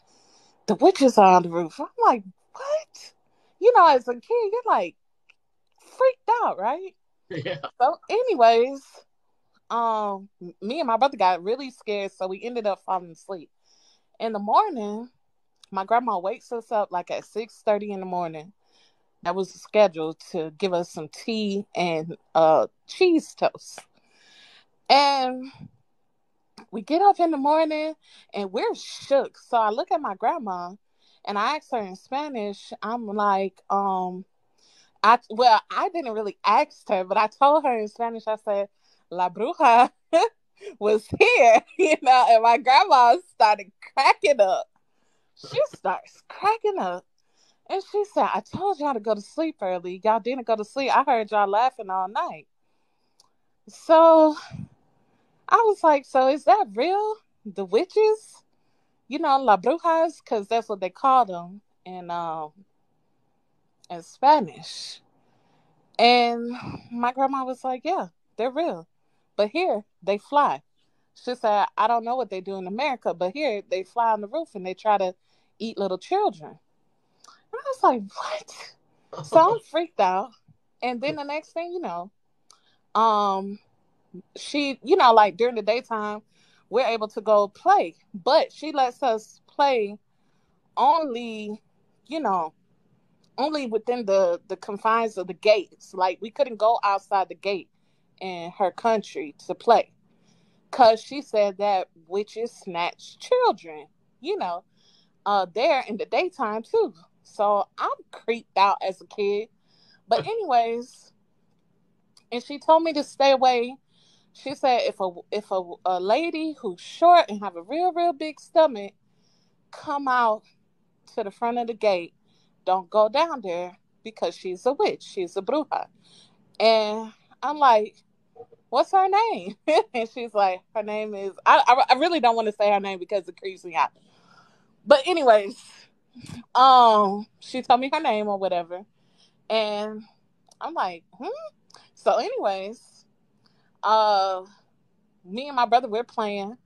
The witches are on the roof. I'm like, What? You know, as a kid, you're like freaked out, right? Yeah. So, anyways, um, me and my brother got really scared, so we ended up falling asleep. In the morning, my grandma wakes us up like at six thirty in the morning. That was scheduled to give us some tea and uh cheese toast. And we get up in the morning and we're shook. So I look at my grandma and I ask her in Spanish, I'm like, um, I well, I didn't really ask her, but I told her in Spanish, I said, La bruja [laughs] was here, [laughs] you know, and my grandma started cracking up. She starts cracking up. And she said, I told y'all to go to sleep early. Y'all didn't go to sleep. I heard y'all laughing all night. So I was like, so is that real? The witches? You know, La Brujas, because that's what they call them in um in Spanish. And my grandma was like, Yeah, they're real. But here they fly. She said, I don't know what they do in America, but here they fly on the roof and they try to eat little children. And I was like, What? So I'm freaked out. And then the next thing you know, um, she, you know, like during the daytime, we're able to go play, but she lets us play only, you know, only within the the confines of the gates. Like we couldn't go outside the gate in her country to play, cause she said that witches snatch children, you know, uh, there in the daytime too. So I'm creeped out as a kid. But anyways, and she told me to stay away. She said if a if a, a lady who's short and have a real real big stomach come out to the front of the gate, don't go down there because she's a witch. She's a bruja. And I'm like, what's her name? [laughs] and she's like, her name is. I, I, I really don't want to say her name because it creeps me out. But anyways, um, she told me her name or whatever, and I'm like, hmm. So, anyways, uh, me and my brother we're playing,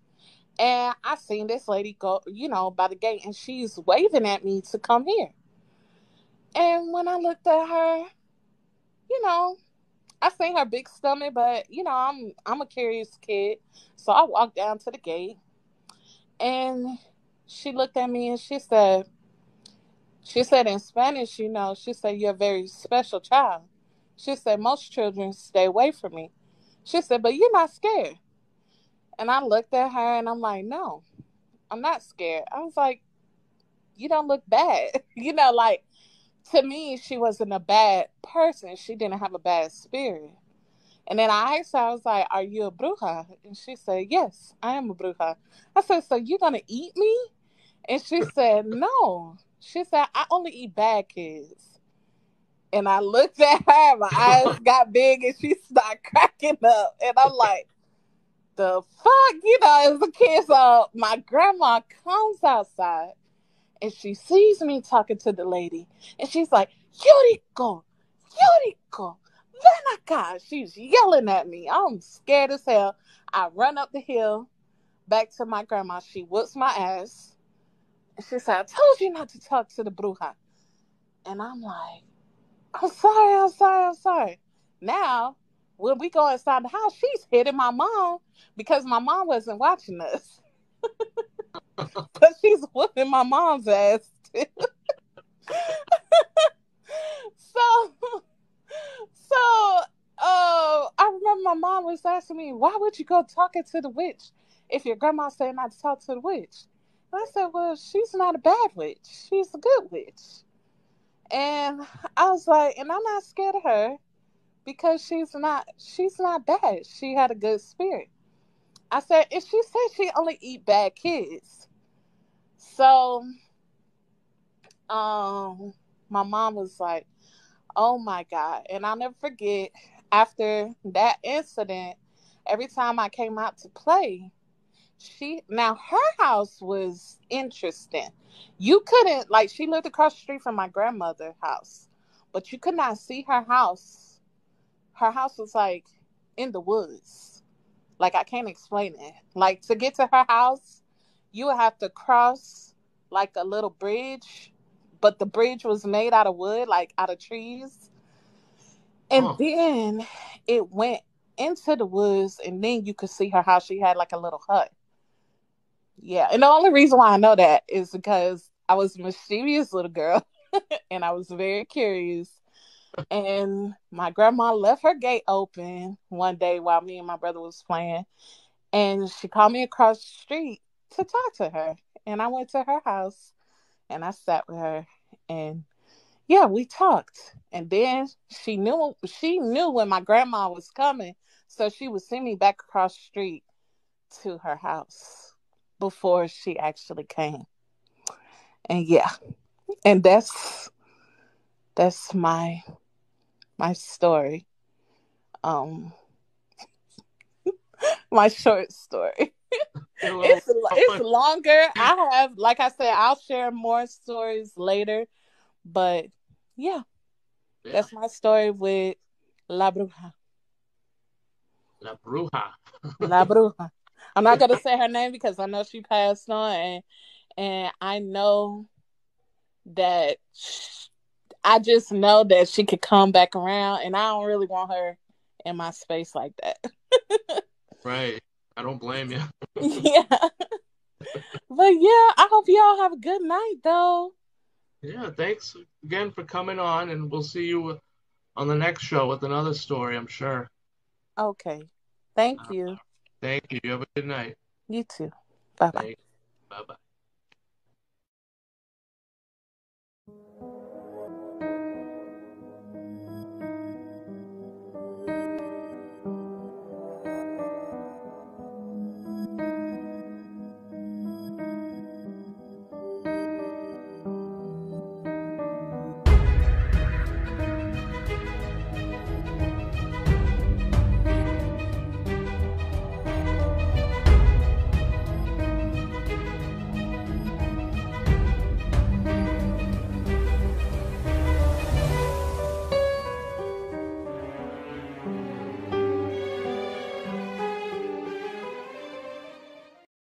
and I seen this lady go, you know, by the gate, and she's waving at me to come here. And when I looked at her, you know, I seen her big stomach, but you know, I'm I'm a curious kid, so I walked down to the gate, and she looked at me and she said, she said in Spanish, you know, she said you're a very special child. She said most children stay away from me. She said, but you're not scared. And I looked at her and I'm like, no, I'm not scared. I was like, you don't look bad. [laughs] you know, like to me, she wasn't a bad person. She didn't have a bad spirit. And then I asked her, I was like, Are you a bruja? And she said, Yes, I am a bruja. I said, So you're going to eat me? And she said, No. She said, I only eat bad kids. And I looked at her, my [laughs] eyes got big, and she started cracking up. And I'm like, the fuck? You know, as a kid, so my grandma comes outside and she sees me talking to the lady, and she's like, Yuriko, Yuriko, ven acá. She's yelling at me. I'm scared as hell. I run up the hill back to my grandma. She whoops my ass. She said, I told you not to talk to the bruja. And I'm like, I'm sorry, I'm sorry, I'm sorry. Now, when we go inside the house, she's hitting my mom because my mom wasn't watching us. [laughs] but she's whooping my mom's ass too. [laughs] so so uh I remember my mom was asking me, why would you go talking to the witch if your grandma said not to talk to the witch? I said, Well, she's not a bad witch. She's a good witch. And I was like, and I'm not scared of her because she's not she's not bad. She had a good spirit. I said, and she said she only eat bad kids. So um my mom was like, Oh my God. And I'll never forget after that incident, every time I came out to play, she now her house was interesting. You couldn't like she lived across the street from my grandmother's house, but you could not see her house. Her house was like in the woods. Like I can't explain it. Like to get to her house, you would have to cross like a little bridge, but the bridge was made out of wood, like out of trees. And Huh. then it went into the woods, and then you could see her house. She had like a little hut. Yeah, and the only reason why I know that is because I was a mischievous little girl [laughs] and I was very curious. And my grandma left her gate open one day while me and my brother was playing, and she called me across the street to talk to her. And I went to her house and I sat with her and yeah, we talked. And then she knew she knew when my grandma was coming, so she would send me back across the street to her house before she actually came. And yeah, and that's that's my my story. Um [laughs] my short story. [laughs] It's it's longer. I have like I said, I'll share more stories later. But yeah, yeah, that's my story with La Bruja. La Bruja. La Bruja. I'm not gonna say her name because I know she passed on, and and I know that sh- I just know that she could come back around, and I don't really want her in my space like that. [laughs] Right. I don't blame you. yeah, [laughs] but yeah, I hope y'all have a good night though. Yeah, thanks again for coming on, and we'll see you on the next show with another story, I'm sure. Okay, thank uh, you. Thank you. You have a good night. You too. Bye bye. Bye bye.